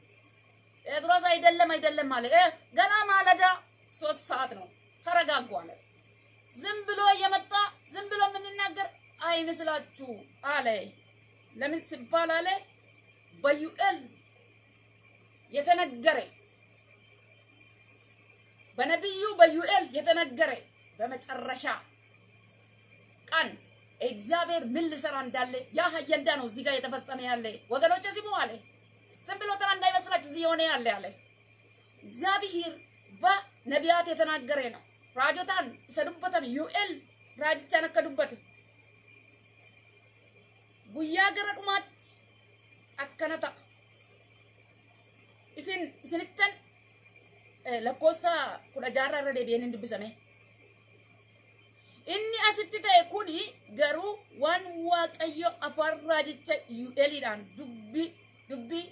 ጴጥሮስ አይደለም አይደለም አለ። ገና ማለዳ ሶስት ሰዓት ነው። ተረጋጉ አለ። ዝም ብሎ እየመጣ ዝም ብሎ የምንናገር አይመስላችሁ አለ። ለምን ሲባል አለ በዩኤል የተነገረ በነቢዩ በዩኤል የተነገረ በመጨረሻ ቀን እግዚአብሔር ምን ልሰራ እንዳለ ያ አጀንዳ ነው እዚህ ጋር የተፈጸመ ያለ ወገኖች፣ ስሙ አለ። ዝም ብሎ ተራ እንዳይመስላችሁ እዚህ የሆነ ያለ አለ። እግዚአብሔር በነቢያት የተናገረ ነው። ራጆታን ሰዱበተም ዩኤል akka dubbate guyyaa gara dhumaatti akkana ta'a. Isin isinittan lakkoofsa kudha jaarraa irra deebi'een hin dubbisame. Inni asitti ta'e kuni garuu waan waaqayyo afaan raajicha yu'eeliidhaan dubbii dubbii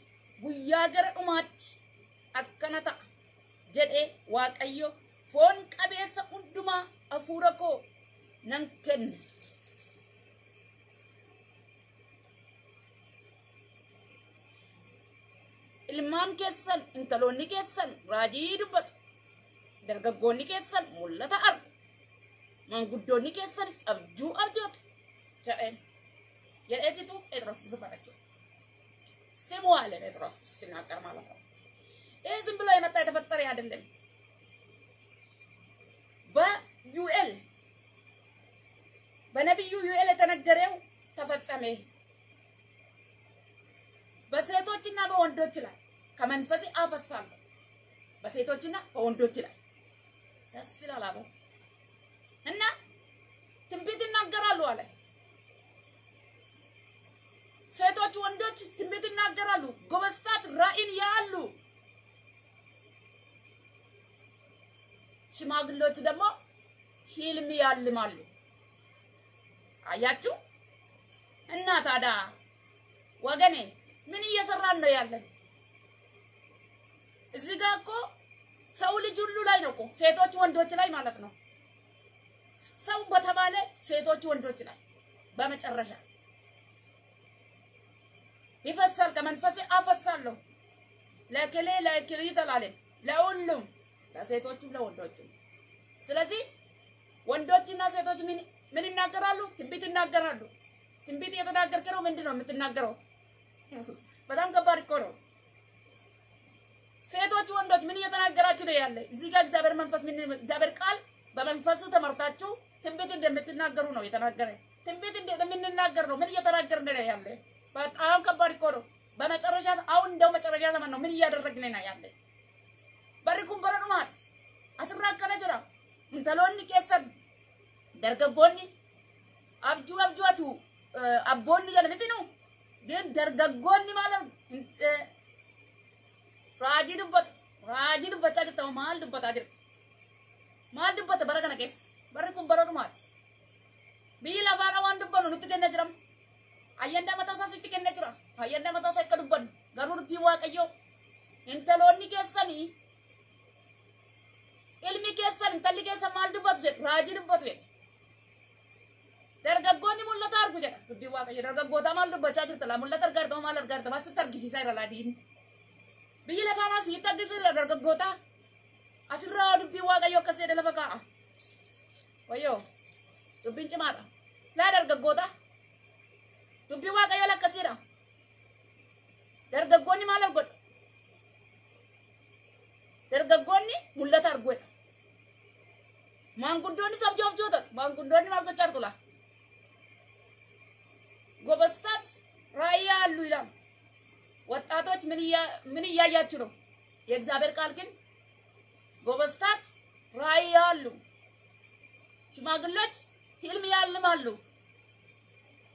guyyaa gara dhumaatti akkana ta'a jedhee waaqayyo foon qabeessa hundumaa nan kenna. Ilmaan keessan intaloonni keessan raajii dubbatu. Dargaggoonni keessan mul'ata argu. Manguddoonni keessanis abjuu abjootu jedheen. Jedheetitu Phexros dubbata. ስሙ አለ ጴጥሮስ ሲናገር ማለት ነው። ይህ ዝም ብሎ የመጣ የተፈጠረ አይደለም። በዩኤል በነቢዩ ዩኤል የተነገረው ተፈጸመ። በሴቶችና በወንዶች ላይ ከመንፈሴ አፈሳለሁ። በሴቶችና በወንዶች ላይ ደስ ይላል አበው እና ትንቢት ይናገራሉ አለ። ሴቶች ወንዶች ትንቢት ይናገራሉ። ጎበስታት ራእይን ያሉ፣ ሽማግሌዎች ደግሞ ህልም ያልማሉ። አያችሁ እና ታዲያ ወገኔ ምን እየሰራን ነው ያለን? እዚህ ጋር እኮ ሰው ልጅ ሁሉ ላይ ነው እኮ ሴቶች ወንዶች ላይ ማለት ነው። ሰው በተባለ ሴቶች ወንዶች ላይ በመጨረሻ ይፈሳል። ከመንፈሴ አፈሳለሁ ለክሌ ለክሊ ተላለም ለሁሉም ለሴቶቹም ለወንዶቹም። ስለዚህ ወንዶችና ሴቶች ምን ምን ይናገራሉ? ትንቢት ይናገራሉ። ትንቢት እየተናገርክ ነው። ምንድን ነው የምትናገረው? በጣም ከባድ እኮ ነው። ሴቶች ወንዶች ምን እየተናገራችሁ ነው ያለ? እዚህ ጋር እግዚአብሔር መንፈስ ምን እግዚአብሔር ቃል በመንፈሱ ተመርታችሁ ትንቢት እንደምትናገሩ ነው የተናገረ። ትንቢት እንደምንናገር ነው። ምን እየተናገርን ነው ያለ? በጣም ከባድ እኮ ነው። በመጨረሻ አሁን እንደው መጨረሻ ዘመን ነው። ምን እያደረግን ነው ያለ? በሪኩም በረዱማት አስራ ከነ ጅራ እንተሎኒ ቄሰን ደርገጎኒ አብጁ አብጁቱ አቦኒ ጀለምቲ ነው ግን ደርገጎኒ ማለት ራጂ ዱበቱ ራጂ ዱበቻ ጅርተው ማል ዱበታ ጅር ማል ዱበተ bara kana keessa barri kun bara dhumaati biyyi lafaadha waan dubbannu nutti kenna jiram ayyaandaa mataa isaa sitti kennee jira ayyaandaa mataa isaa akka dubbannu garuu dubbii waaqayyoo intaloonni keessanii ilmi keessan intalli keessan maal dubbatu jedhe raajii dubbatu jedhe dargaggoonni mul'ata argu jedha dubbii waaqayyo dargaggoota maal dubbachaa jirta laa mul'ata argaartama maal argaartama asitti argisiisaa irra laadiin biyyi lafaa maas sitti argisiisa dargaggoota asirraa dubbii waaqayyo akkas jedhe lafa kaa'a wayyoo dubbiin cimaadha laa dargaggoota dubbii waaqayyo lakkasiidha dargaggoonni maal argodha dargaggoonni mul'ata arguudha maanguddoonni sabjoobjoota maanguddoonni maal gochaa jirtu laa ጎበስታት ራእይ አሉ ይላል። ወጣቶች ምን እያያችሁ ነው? የእግዚአብሔር ቃል ግን ጎበስታት ራእይ አሉ፣ ሽማግሎች ህልም ያልማሉ።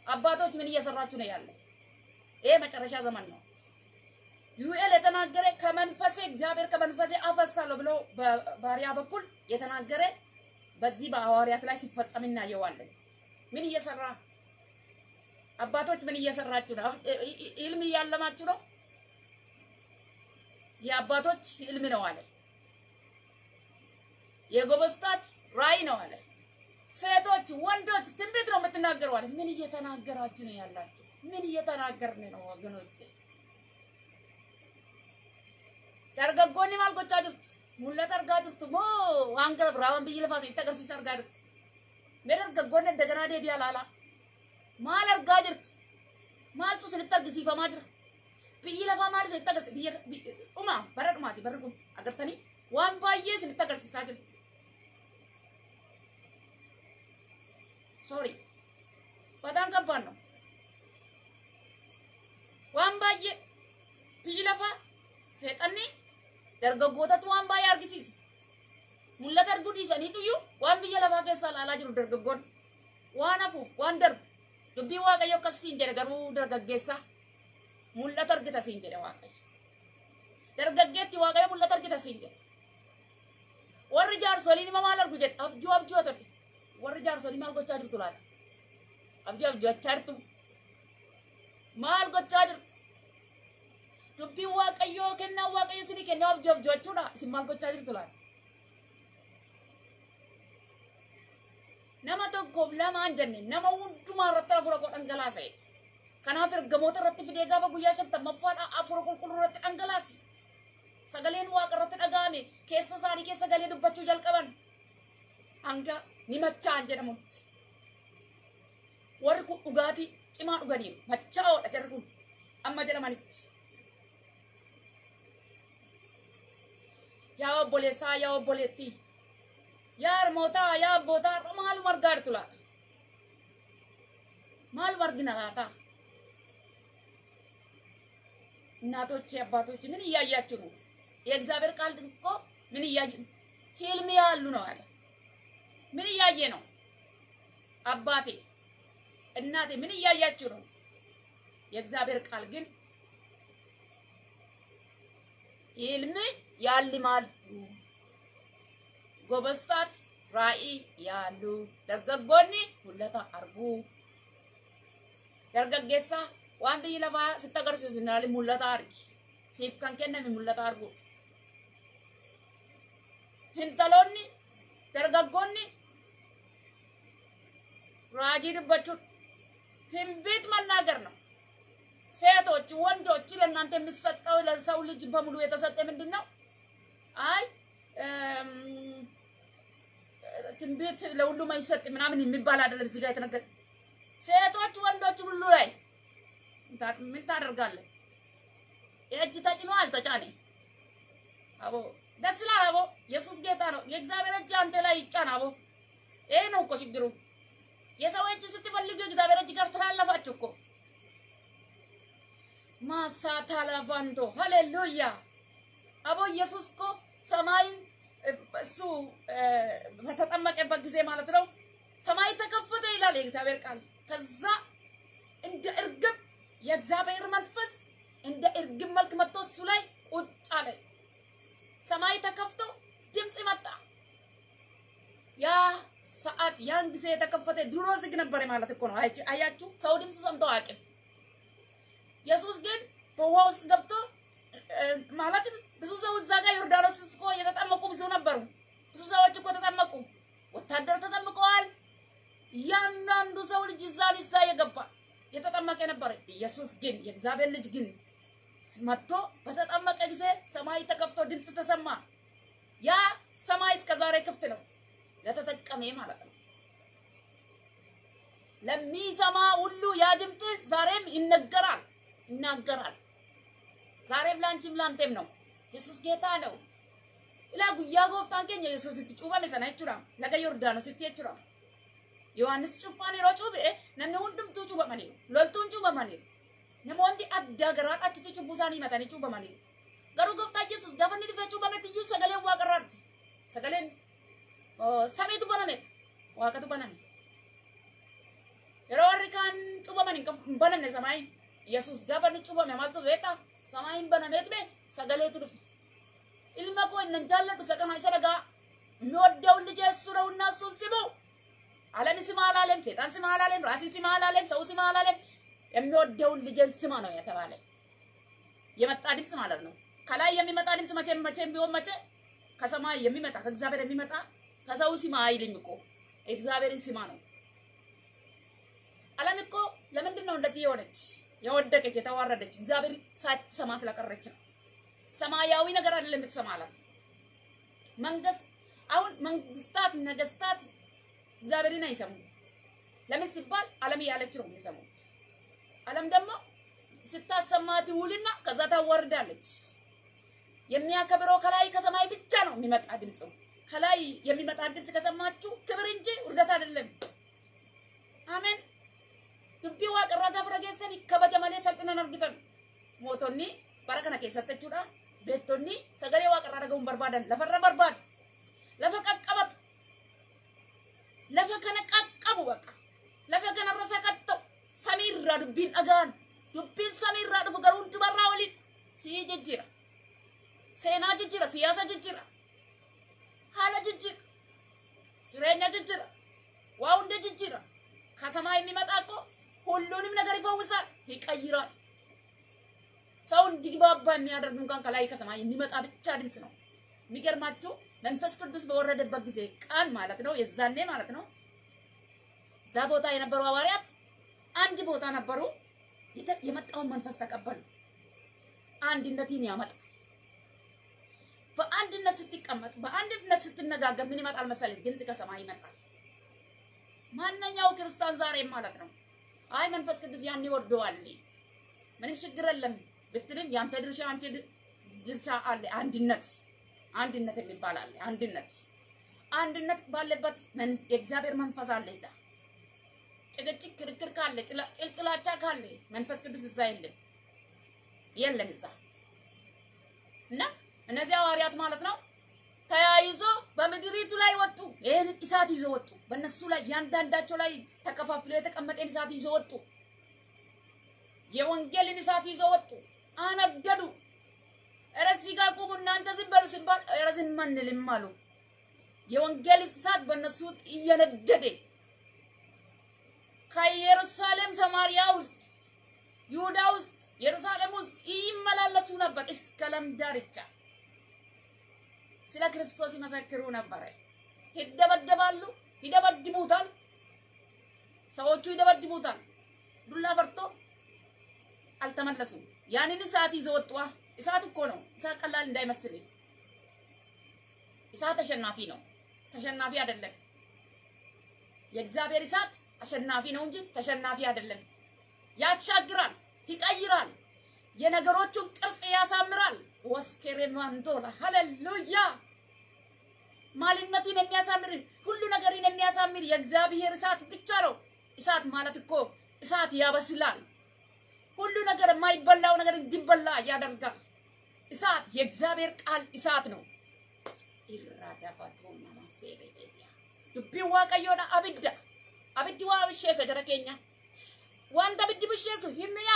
አባቶች ምን እየሰራችሁ ነው ያለ? ይሄ መጨረሻ ዘመን ነው። ዩኤል የተናገረ ከመንፈሴ እግዚአብሔር ከመንፈሴ አፈሳለሁ ብሎ በባሪያ በኩል የተናገረ በዚህ በሐዋርያት ላይ ሲፈጸም እናየዋለን። ምን እየሰራ አባቶች ምን እየሰራችሁ ነው? ህልም እያለማችሁ ነው? የአባቶች ህልም ነው አለ። የጎበስታት ራእይ ነው አለ። ሴቶች፣ ወንዶች ትንቢት ነው የምትናገሩ አለ። ምን እየተናገራችሁ ነው ያላችሁ? ምን እየተናገርን ነው ወገኖቼ? dargaggoonni maal gochaa jirtu? Mul'ata argaa jirtu moo waan gara biraa waan biyyi Isinitti argisiifamaa jira? Biyyi lafaa maal isinitti agarsiisa? Biyya dhuma bara dhumaati barri kun agartanii waan baay'ee isinitti agarsiisaa jira. Sorry. በጣም ከባድ ነው። biyyi lafaa seexanni dargaggootatu waan baay'ee argisiisa. Mul'ata arguu dhiisaniituyyuu waan biyya lafaa keessaa ilaalaa jiru dargaggoon waan hafuuf waan darbu dubbii waaqayyo akkas siin jedhe garuu dargaggeessaa mul'ata argita siin jedhe waaqayyo. Dargaggeetti waaqayyo mul'ata argita siin jedhe. Warri jaarsolii nima maal argu jedhe abjuu abjuu ta'e. Warri jaarsolii maal gochaa jirtu laata? Abjuu abjuu'achaa jirtu. Maal gochaa jirtu? dubbiin waaqayyoo kennaa waaqayyo isinii kennaa abjuu abjuu'achuudha isin maal gochaa jirtu laata? Nama tokkoof lamaan jenne nama hundumaa irratti hafuura koo dhangalaasa'e. Kanaaf ergamoota irratti fidee gaafa guyyaa shantammaffaadha hafuura qulqulluu irratti dhangalaase. Sagaleen waaqa irratti dhaga'ame keessa isaanii keessa galee dubbachuu jalqaban. Hanga ni machaa'an jedhamutti. Warri kun dhugaatii cimaa dhuganiiru. Machaa'oodha jarri kun amma jedhamanitti. Yaa obboleessaa yaa obboleettii. Abbootaa har'a maaluma argaa jirtu laata? Maaluma argina laata? እናቶች አባቶች ምን እያያችሁ ነው? የእግዚአብሔር ቃል እኮ ምን እያየ ህልም ያሉ ነው አለ። ምን እያየ ነው? አባቴ እናቴ ምን እያያችሁ ነው? የእግዚአብሔር ቃል ግን ህልም ያልማሉ። ጎበስታት ራእይ ያሉ ደርገጎኒ ሙለታ አርጉ ደርገጌሳ lafaa sitti agarsiisu naali mul'ata argi siif kan kenname mul'ata argu hintaloonni dargaggoonni raajii dubbachuu ትንቢት መናገር ነው። ሴቶች ወንዶች ለእናንተ የሚሰጠው ለሰው ልጅ በሙሉ የተሰጠ ምንድን ነው? አይ ትንቢት ለሁሉም አይሰጥ ምናምን የሚባል አይደለም። እዚህ ጋር የተነገረ ሴቶች ወንዶች ሁሉ ላይ ምን ታደርጋለህ? የእጅ ተጭኖ አልተጫነ። አቦ ደስ ይላል። አቦ ኢየሱስ ጌታ ነው። የእግዚአብሔር እጅ አንተ ላይ ይጫን። አቦ ይሄ ነው እኮ ችግሩ። የሰው እጅ ስትፈልጉ እግዚአብሔር እጅ ጋር ትላለፋችሁ እኮ። ማሳታ ላቫንቶ ሃሌሉያ። አቦ ኢየሱስ እኮ ሰማይን እሱ በተጠመቀበት ጊዜ ማለት ነው ሰማይ ተከፈተ ይላል የእግዚአብሔር ቃል። ከዛ እንደ እርግብ የእግዚአብሔር መንፈስ እንደ እርግብ መልክ መጥቶ እሱ ላይ ቁጭ አለ። ሰማይ ተከፍቶ ድምፅ መጣ። ያ ሰዓት ያን ጊዜ የተከፈተ ድሮ ዝግ ነበር ማለት እኮ ነው። አያችሁ፣ ሰው ድምፅ ሰምቶ አያውቅም። ኢየሱስ ግን በውሃ ውስጥ ገብቶ ማለትም ብዙ ሰው እዛ ጋር ዮርዳኖስ እኮ የተጠመቁ ብዙ ነበሩ። ብዙ ሰዎች እኮ ተጠመቁ። ወታደር ተጠምቀዋል። እያንዳንዱ ሰው ልጅ እዛ ሊሳ የገባ የተጠመቀ ነበረ። ኢየሱስ ግን የእግዚአብሔር ልጅ ግን መጥቶ በተጠመቀ ጊዜ ሰማይ ተከፍቶ ድምፅ ተሰማ። ያ ሰማይ እስከ ዛሬ ክፍት ነው ለተጠቀመ ማለት ነው። ለሚሰማ ሁሉ ያ ድምፅ ዛሬም ይነገራል ይናገራል። ዛሬም ላንቺም ላንቴም ነው። ኢየሱስ ጌታ ነው። ኢላ ጉያ ጎፍታን ኬኛ ኢየሱስ itti cuuphame sana jechuudha laga Yordaanositti jechuudha. Yohaannis cuuphaan yeroo cuuphe namni hundumtuu cuuphamaniiru. Loltuun cuuphamaniiru. Namoonni addaa garaadha achitti cubbuu isaanii himatanii cuuphamaniiru. Garuu gooftaa Yesuus gaafa inni dhufee cuuphametti iyyuu sagaleen waaqarraa dhufe. Sagaleen samiitu banamedha. Waaqatu baname. Yeroo warri kaan cuuphaman hin banamne samaayin. Yesuus gaafa inni cuuphame maaltu beektaa? Samaayin banamee ture sagaleetu dhufe. Ilma koo inni jaalladhu isa kana isa dhagaa. እሱ ነውና እሱን ስሙ። ዓለም ስማ አላለም፣ ሴጣን ስማ አላለም፣ ራሲ ስማ አላለም፣ ሰው ስማ አላለም። የሚወደውን ልጅን ስማ ነው የተባለ። የመጣ ድምፅ ማለት ነው። ከላይ የሚመጣ ድምፅ መቼም መቼም ቢሆን መቼ ከሰማይ የሚመጣ ከእግዚአብሔር የሚመጣ ከሰው ስማ አይልም እኮ እግዚአብሔርን ስማ ነው። ዓለም እኮ ለምንድን ነው እንደዚህ የሆነች የወደቀች የተዋረደች? እግዚአብሔር ሳትሰማ ስለቀረች ነው። ሰማያዊ ነገር አይደለም የምትሰማ ዓለም መንግስት አሁን መንግስታት ነገስታት እግዚአብሔርን አይሰሙም። ለምን ሲባል ዓለም እያለች ነው የሚሰሙት። ዓለም ደግሞ ስታሰማ ትውልና ከዛ ታወርዳለች። የሚያከብረው ከላይ ከሰማይ ብቻ ነው የሚመጣ ድምፅ። ከላይ የሚመጣ ድምፅ ከሰማችሁ ክብር እንጂ ውርደት አይደለም። አሜን። ዱቢ waaqarraa gaafa dhageessan kabaja malee salphina hin argitan mootonni beektonni sagalee waaqarraa dhaga'uun barbaadan lafarra barbaadu lafa qaqqabatu lafa kana qaqqabu baqa lafa kanarra sakatta'u samiirraa dubbiin dhaga'an dubbiin samiirraa dhufu garuu hundumarraa waliin sii jijjira seenaa jijjira siyaasa jijjira haala jijjira jireenya jijjira waa hunda jijjira ከሰማይ የሚመጣ እኮ ሁሉንም ነገር ይፈውሳል፣ ይቀይራል። ሰው እንዲግባባ የሚያደርግ እንኳን ከላይ ከሰማይ የሚመጣ ብቻ ድምፅ ነው። የሚገርማችሁ መንፈስ ቅዱስ በወረደበት ጊዜ ቀን ማለት ነው፣ የዛኔ ማለት ነው። እዛ ቦታ የነበሩ ሐዋርያት አንድ ቦታ ነበሩ። የመጣውን መንፈስ ተቀበሉ። አንድነትን ያመጣል። በአንድነት ስትቀመጥ፣ በአንድነት ስትነጋገር ምን ይመጣል መሰለኝ? ድምፅ ከሰማይ ይመጣል። ማንኛው ክርስቲያን ዛሬ ማለት ነው አይ መንፈስ ቅዱስ ያን ይወርደዋል ምንም ችግር የለም ብትልም ያንተ ድርሻ አንቺ ድርሻ አለ። አንድነት አንድነት የሚባል አለ። አንድነት አንድነት ባለበት የእግዚአብሔር መንፈስ አለ። እዛ ጭቅጭቅ፣ ክርክር ካለ ጥልጥላቻ ካለ መንፈስ ቅዱስ እዛ የለም የለም እዛ እና እነዚህ ሐዋርያት ማለት ነው ተያይዞ በምድሪቱ ላይ ወጡ። ይህን እሳት ይዞ ወጡ። በእነሱ ላይ እያንዳንዳቸው ላይ ተከፋፍሎ የተቀመጠን እሳት ይዞ ወጡ። የወንጌልን እሳት ይዞ ወጡ። አነደዱ። ኧረ እዚህ ጋር ቁሙ እናንተ ዝም በሉ ሲባል ኧረ ዝም አንልም አሉ። የወንጌል እሳት በእነሱ ውስጥ እየነደደ ከኢየሩሳሌም ሰማርያ ውስጥ ይሁዳ ውስጥ ኢየሩሳሌም ውስጥ ይመላለሱ ነበር እስከ ለም ዳርቻ ስለ ክርስቶስ ይመሰክሩ ነበረ። ይደበደባሉ፣ ይደበድቡታል። ሰዎቹ ይደበድቡታል። ዱላ ፈርቶ አልተመለሱም። ያንን እሳት ይዞ ወጡ። እሳት እኮ ነው። እሳት ቀላል እንዳይመስል። እሳት አሸናፊ ነው፣ ተሸናፊ አይደለም። የእግዚአብሔር እሳት አሸናፊ ነው እንጂ ተሸናፊ አይደለም። ያሻግራል፣ ይቀይራል፣ የነገሮቹን ቅርጽ ያሳምራል። ወስኬሬ ማንዶላ ሃሌሉያ! ማንነትን የሚያሳምር ሁሉ ነገርን የሚያሳምር የእግዚአብሔር እሳት ብቻ ነው። እሳት ማለት እኮ እሳት ያበስላል። ሁሉ ነገር የማይበላው ነገር እንዲበላ ያደርጋል። እሳት የእግዚአብሔር ቃል እሳት ነው። ኢራዳባዶና ማሴቤዲያ ዱቢ ዋቀዮዳ አብዳ። አብዲ ዋ ብሼሰ ጀረ ኬኛ ዋንተ ብዲ ብሼሱ ሂምያ።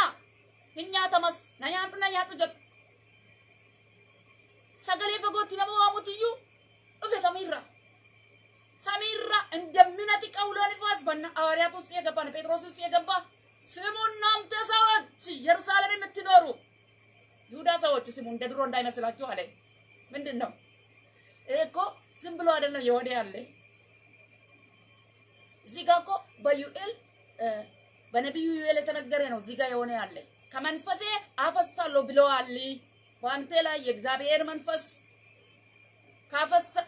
ሂኛ ተመስ ነያዱ ነያዱ ጀ fagootti nama waamutuyyuu dhufe samiirra samiirra እንደሚነጥቅ አውሎ ንፋስ በነ ሐዋርያት ውስጥ የገባ ጴጥሮስ ውስጥ የገባ ስሙ እናንተ ሰዎች ኢየሩሳሌም የምትኖሩ ይሁዳ ሰዎች ስሙ እንደ ድሮ እንዳይመስላችሁ አለ። ምንድን ነው? እኮ ዝም ብሎ አይደለም የሆነ ያለ እዚህ ጋር እኮ በዩኤል በነቢዩ ዩኤል የተነገረ ነው። እዚህ ጋር የሆነ ያለ ከመንፈሴ አፈሳለሁ ብለዋል በአንተ ላይ የእግዚአብሔር መንፈስ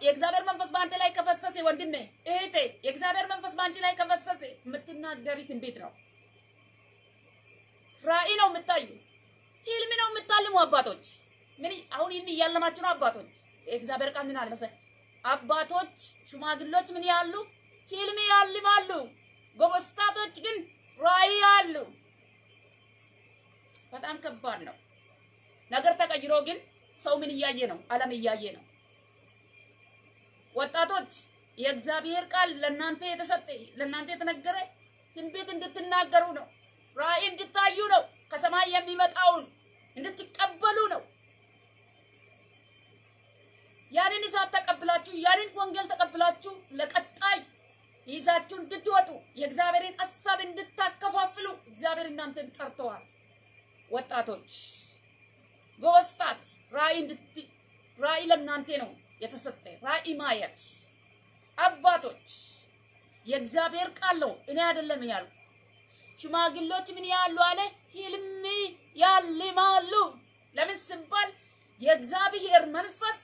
የእግዚአብሔር መንፈስ በአንተ ላይ ከፈሰሰ ወንድሜ እህቴ፣ የእግዚአብሔር መንፈስ በአንቺ ላይ ከፈሰሰ የምትናገሪ ትንቢት ነው። ራእይ ነው የምታዩ፣ ህልም ነው የምታልሙ አባቶች። ምን አሁን ህልም እያለማችሁ ነው አባቶች። የእግዚአብሔር ቃል ምን አለ መሰለህ? አባቶች ሽማግሎች ምን ያሉ ህልም ያልማሉ፣ ጎበስታቶች ግን ራእይ ያሉ። በጣም ከባድ ነው። ነገር ተቀይሮ ግን ሰው ምን እያየ ነው? ዓለም እያየ ነው። ወጣቶች የእግዚአብሔር ቃል ለእናንተ የተሰጠ ለእናንተ የተነገረ ትንቢት እንድትናገሩ ነው። ራእይ እንድታዩ ነው። ከሰማይ የሚመጣውን እንድትቀበሉ ነው። ያንን እሳት ተቀብላችሁ ያንን ወንጌል ተቀብላችሁ ለቀጣይ ይዛችሁ እንድትወጡ የእግዚአብሔርን ሀሳብ እንድታከፋፍሉ እግዚአብሔር እናንተን ጠርተዋል። ወጣቶች ጎበስታት ራእይ እንድት ራእይ ለእናንተ ነው የተሰጠ ራእይ ማየት። አባቶች የእግዚአብሔር ቃል ነው፣ እኔ አይደለም ያልኩ። ሽማግሎች ምን ያሉ አለ ህልም ያልማሉ። ለምን ሲባል የእግዚአብሔር መንፈስ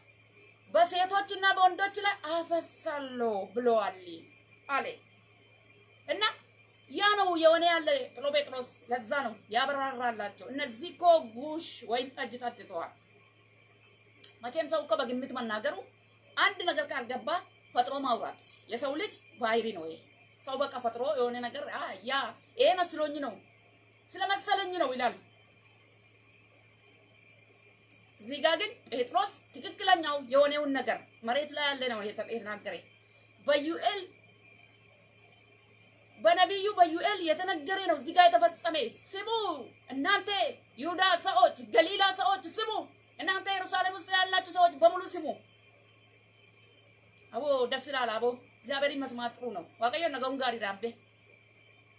በሴቶችና በወንዶች ላይ አፈሳለሁ ብለዋል አለ እና ያ ነው የሆነ ያለ ብሎ ጴጥሮስ ለዛ ነው ያበራራላቸው። እነዚህ እኮ ጉሽ ወይን ጠጅ ጠጥተዋል። መቼም ሰው እኮ በግምት መናገሩ አንድ ነገር ካልገባ ፈጥሮ ማውራት የሰው ልጅ ባህሪ ነው። ይሄ ሰው በቃ ፈጥሮ የሆነ ነገር ያ ይሄ መስሎኝ ነው ስለመሰለኝ ነው ይላል። እዚህ ጋር ግን ጴጥሮስ ትክክለኛው የሆነውን ነገር መሬት ላይ ያለ ነው የተናገረ በዩኤል በነቢዩ በዩኤል የተነገረ ነው እዚህ ጋር የተፈጸመ። ስሙ እናንተ ይሁዳ ሰዎች፣ ገሊላ ሰዎች ስሙ። እናንተ ኢየሩሳሌም ውስጥ ያላችሁ ሰዎች በሙሉ ስሙ። አቦ ደስ ይላል። አቦ እግዚአብሔር መስማት ጥሩ ነው። ዋቀዮ ነገውን ጋሪ ዳቤ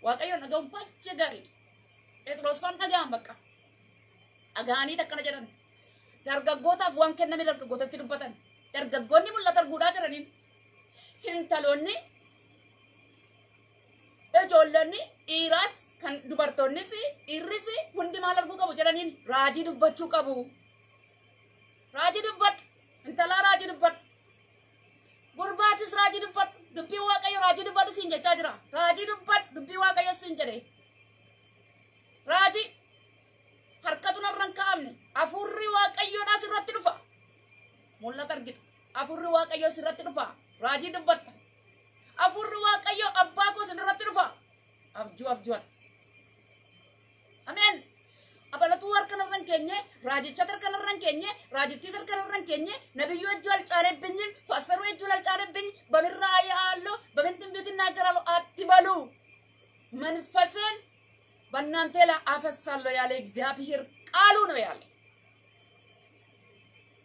ዋቀዮ ነገውን ባቸ ጋሪ ጴጥሮስ ፋን dhaga'an bakka dhaga'anii akkana jedhan dargaggootaaf waan kenname dargaggootatti dubbatan dargaggoonni mul'ata arguudhaa jiraniin hintaloonni ijoollonni dhiiraas kan dubartoonnis dhiirris hundi maal arguu qabu jedhaniin raajii dubbachuu qabu. Raajii dubbadhu intalaa raajii dubbadhu gurbaatis raajii dubbadhu dubbii waaqayyo raajii dubbadhu siin jechaa jira raajii dubbadhu dubbii waaqayyo siin jedhe raajii harkatu narra hin kaa'amne afurri waaqayyoodhaa sirratti dhufa mul'ata argita afurri waaqayyo sirratti dhufa raajii dubbatta afurri waaqayyo abbaa koo sirratti dhufa abjuu abjuutti ameen hin keenye raajicha harka narra hin keenye raajittii harka narra hin keenye ነብዩ እጁ አልጫነብኝም ፓስተሩ እጁ አልጫነብኝ በምን ራእይ አለው በምን ትንቢት እናገራለሁ አትበሉ መንፈስን በእናንተ ላይ አፈሳለሁ ያለ እግዚአብሔር ቃሉ ነው ያለ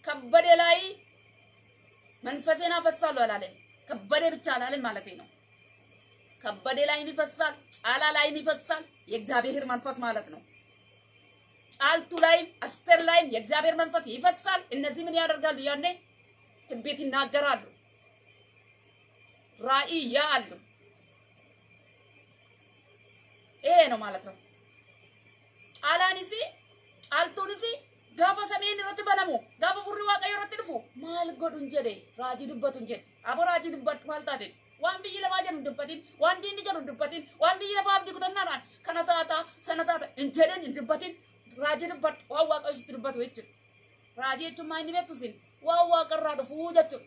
ከበደ ላይ መንፈሴን አፈሳለሁ አላለም ከበደ ብቻ አላለም ማለት ነው ከበደ ላይ ይፈሳል ጫላ ላይ ይፈሳል የእግዚአብሔር መንፈስ ማለት ነው ጫልቱ ላይም አስቴር ላይም የእግዚአብሔር መንፈስ ይፈሳል። እነዚህ ምን ያደርጋሉ? ያኔ ትንቢት ይናገራሉ፣ ራእይ ያያሉ። ይሄ ነው ማለት ነው። ጫላንሲ ጫልቱንሲ ጋፈ ሰሜን furri waaqayyo irratti dhufu maal godhu hin jedhe raajii dubbatu hin jedhe abo raajii dubbatu maal taateeti waan biyyi lafaa jedhu dubbatin waan diinni jedhu dubbatin waan biyyi lafaa abdii kutannaadhaan kana taata sana taata raajii dubbadhu waan waaqayyo sitti dubbatu jechuudha. Raajii jechuun maa inni beektu sin waan waaqarraa dhufuu jechuudha.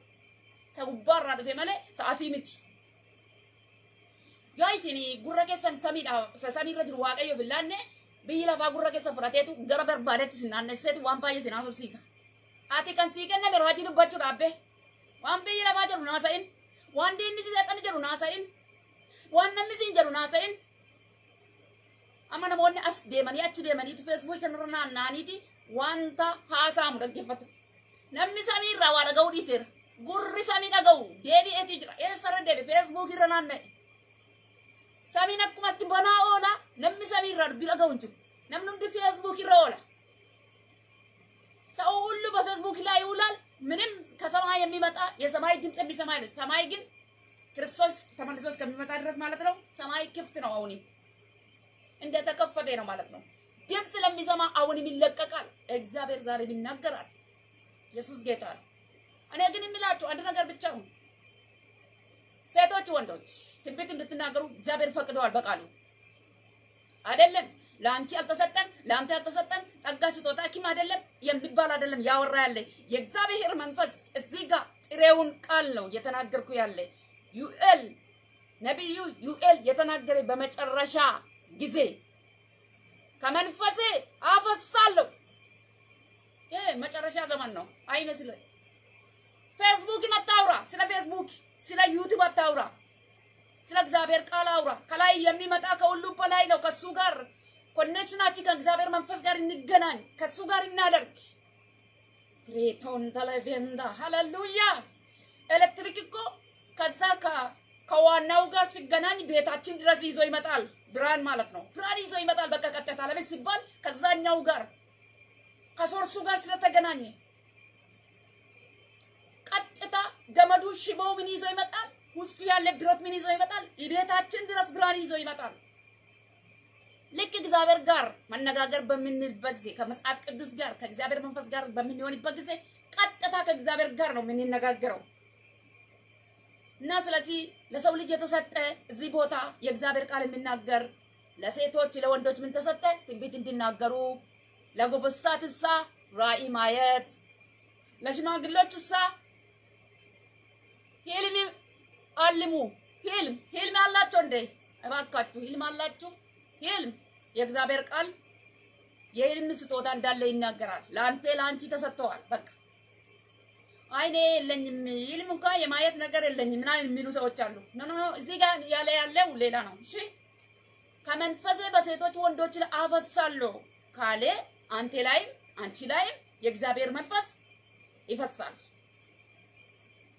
Isa gubbaarraa dhufe malee sa'aatii miti. Yoo isin gurra keessan samiidha samiirra jiru waaqayyo fillaanne biyyi lafaa gurra keessa fudhateetu gara barbaadetti sin naannesseetu waan baay'ee sin haasofsiisa. Ati kan sii kenname raajii dubbachuu dhaabbe waan biyyi lafaa jedhu naasa'in waan diinni seexanni jedhu naasa'in waan namni siin jedhu naasa'in amma namoonni as deemanii achi deemaniitu feesbuukii kanarra naanna'aniiti wanta haasa'amu dhaggeeffatu. Namni samiirraa waa dhaga'uu dhiiseera. Gurri samii dhaga'u deebi'eetii jira. Eessarra deebi feesbuukii irra naanna'e. Samiin akkumatti banaa oola namni samiirraa dubbii dhaga'u hin jiru. Namni hundi feesbuukii irra oola. ሰው ሁሉ በፌስቡክ ላይ ይውላል። ምንም ከሰማይ የሚመጣ የሰማይ ድምፅ የሚሰማ አይደል። ሰማይ ግን ክርስቶስ ተመልሶ እስከሚመጣ ድረስ ማለት ነው። ሰማይ ክፍት ነው አሁንም እንደተከፈተ ነው ማለት ነው። ድምፅ ለሚሰማ አሁንም ይለቀቃል። እግዚአብሔር ዛሬም ይናገራል። ኢየሱስ ጌታ ነው። እኔ ግን የሚላችሁ አንድ ነገር ብቻ ነው። ሴቶች፣ ወንዶች ትንቢት እንድትናገሩ እግዚአብሔር ፈቅደዋል በቃሉ አይደለም። ለአንቺ አልተሰጠም፣ ለአንተ አልተሰጠም። ጸጋ ስጦታ ኪም አይደለም የሚባል አይደለም ያወራ ያለ የእግዚአብሔር መንፈስ እዚህ ጋር ጥሬውን ቃል ነው እየተናገርኩ ያለ ዩኤል ነቢዩ ዩኤል የተናገረ በመጨረሻ ጊዜ ከመንፈሴ አፈሳለሁ። ይሄ መጨረሻ ዘመን ነው አይመስልም። ፌስቡክን አታውራ። ስለ ፌስቡክ ስለ ዩቲዩብ አታውራ። ስለ እግዚአብሔር ቃል አውራ። ከላይ የሚመጣ ከሁሉ በላይ ነው። ከሱ ጋር connection ኣችን ከእግዚአብሔር መንፈስ ጋር እንገናኝ፣ ከሱ ጋር እናደርግ። ሬቶን ተለቬንዳ ሃሌሉያ። ኤሌክትሪክ እኮ ከዛ ከዋናው ጋር ሲገናኝ ቤታችን ድረስ ይዞ ይመጣል። ብርሃን ማለት ነው። ብርሃን ይዞ ይመጣል። በቃ ቀጥታ ለምን ሲባል ከዛኛው ጋር ከሶርሱ ጋር ስለተገናኘ ቀጥታ ገመዱ ሽቦው ምን ይዞ ይመጣል? ውስጡ ያለ ብረት ምን ይዞ ይመጣል? ቤታችን ድረስ ብርሃን ይዞ ይመጣል። ልክ እግዚአብሔር ጋር መነጋገር በምንልበት ጊዜ ከመጽሐፍ ቅዱስ ጋር ከእግዚአብሔር መንፈስ ጋር በምንሆንበት ጊዜ ቀጥታ ከእግዚአብሔር ጋር ነው የምንነጋገረው። እና ስለዚህ ለሰው ልጅ የተሰጠ እዚህ ቦታ የእግዚአብሔር ቃል የሚናገር ለሴቶች ለወንዶች ምን ተሰጠ? ትንቢት እንዲናገሩ፣ ለጎበስታት እሳ ራእይ ማየት፣ ለሽማግሎች እሳ ህልም አልሙ። ህልም ህልም አላቸው እንዴ? እባካችሁ ህልም አላችሁ? ህልም የእግዚአብሔር ቃል የህልም ስጦታ እንዳለ ይናገራል። ለአንተ ለአንቺ ተሰጥተዋል። በቃ አይኔ የለኝም ህልም እንኳን የማየት ነገር የለኝም ምናምን የሚሉ ሰዎች አሉ። no no no፣ እዚህ ጋር ያለ ያለው ሌላ ነው። እሺ ከመንፈሴ በሴቶች ወንዶች ላይ አፈሳለሁ ካለ አንተ ላይም አንቺ ላይም የእግዚአብሔር መንፈስ ይፈሳል።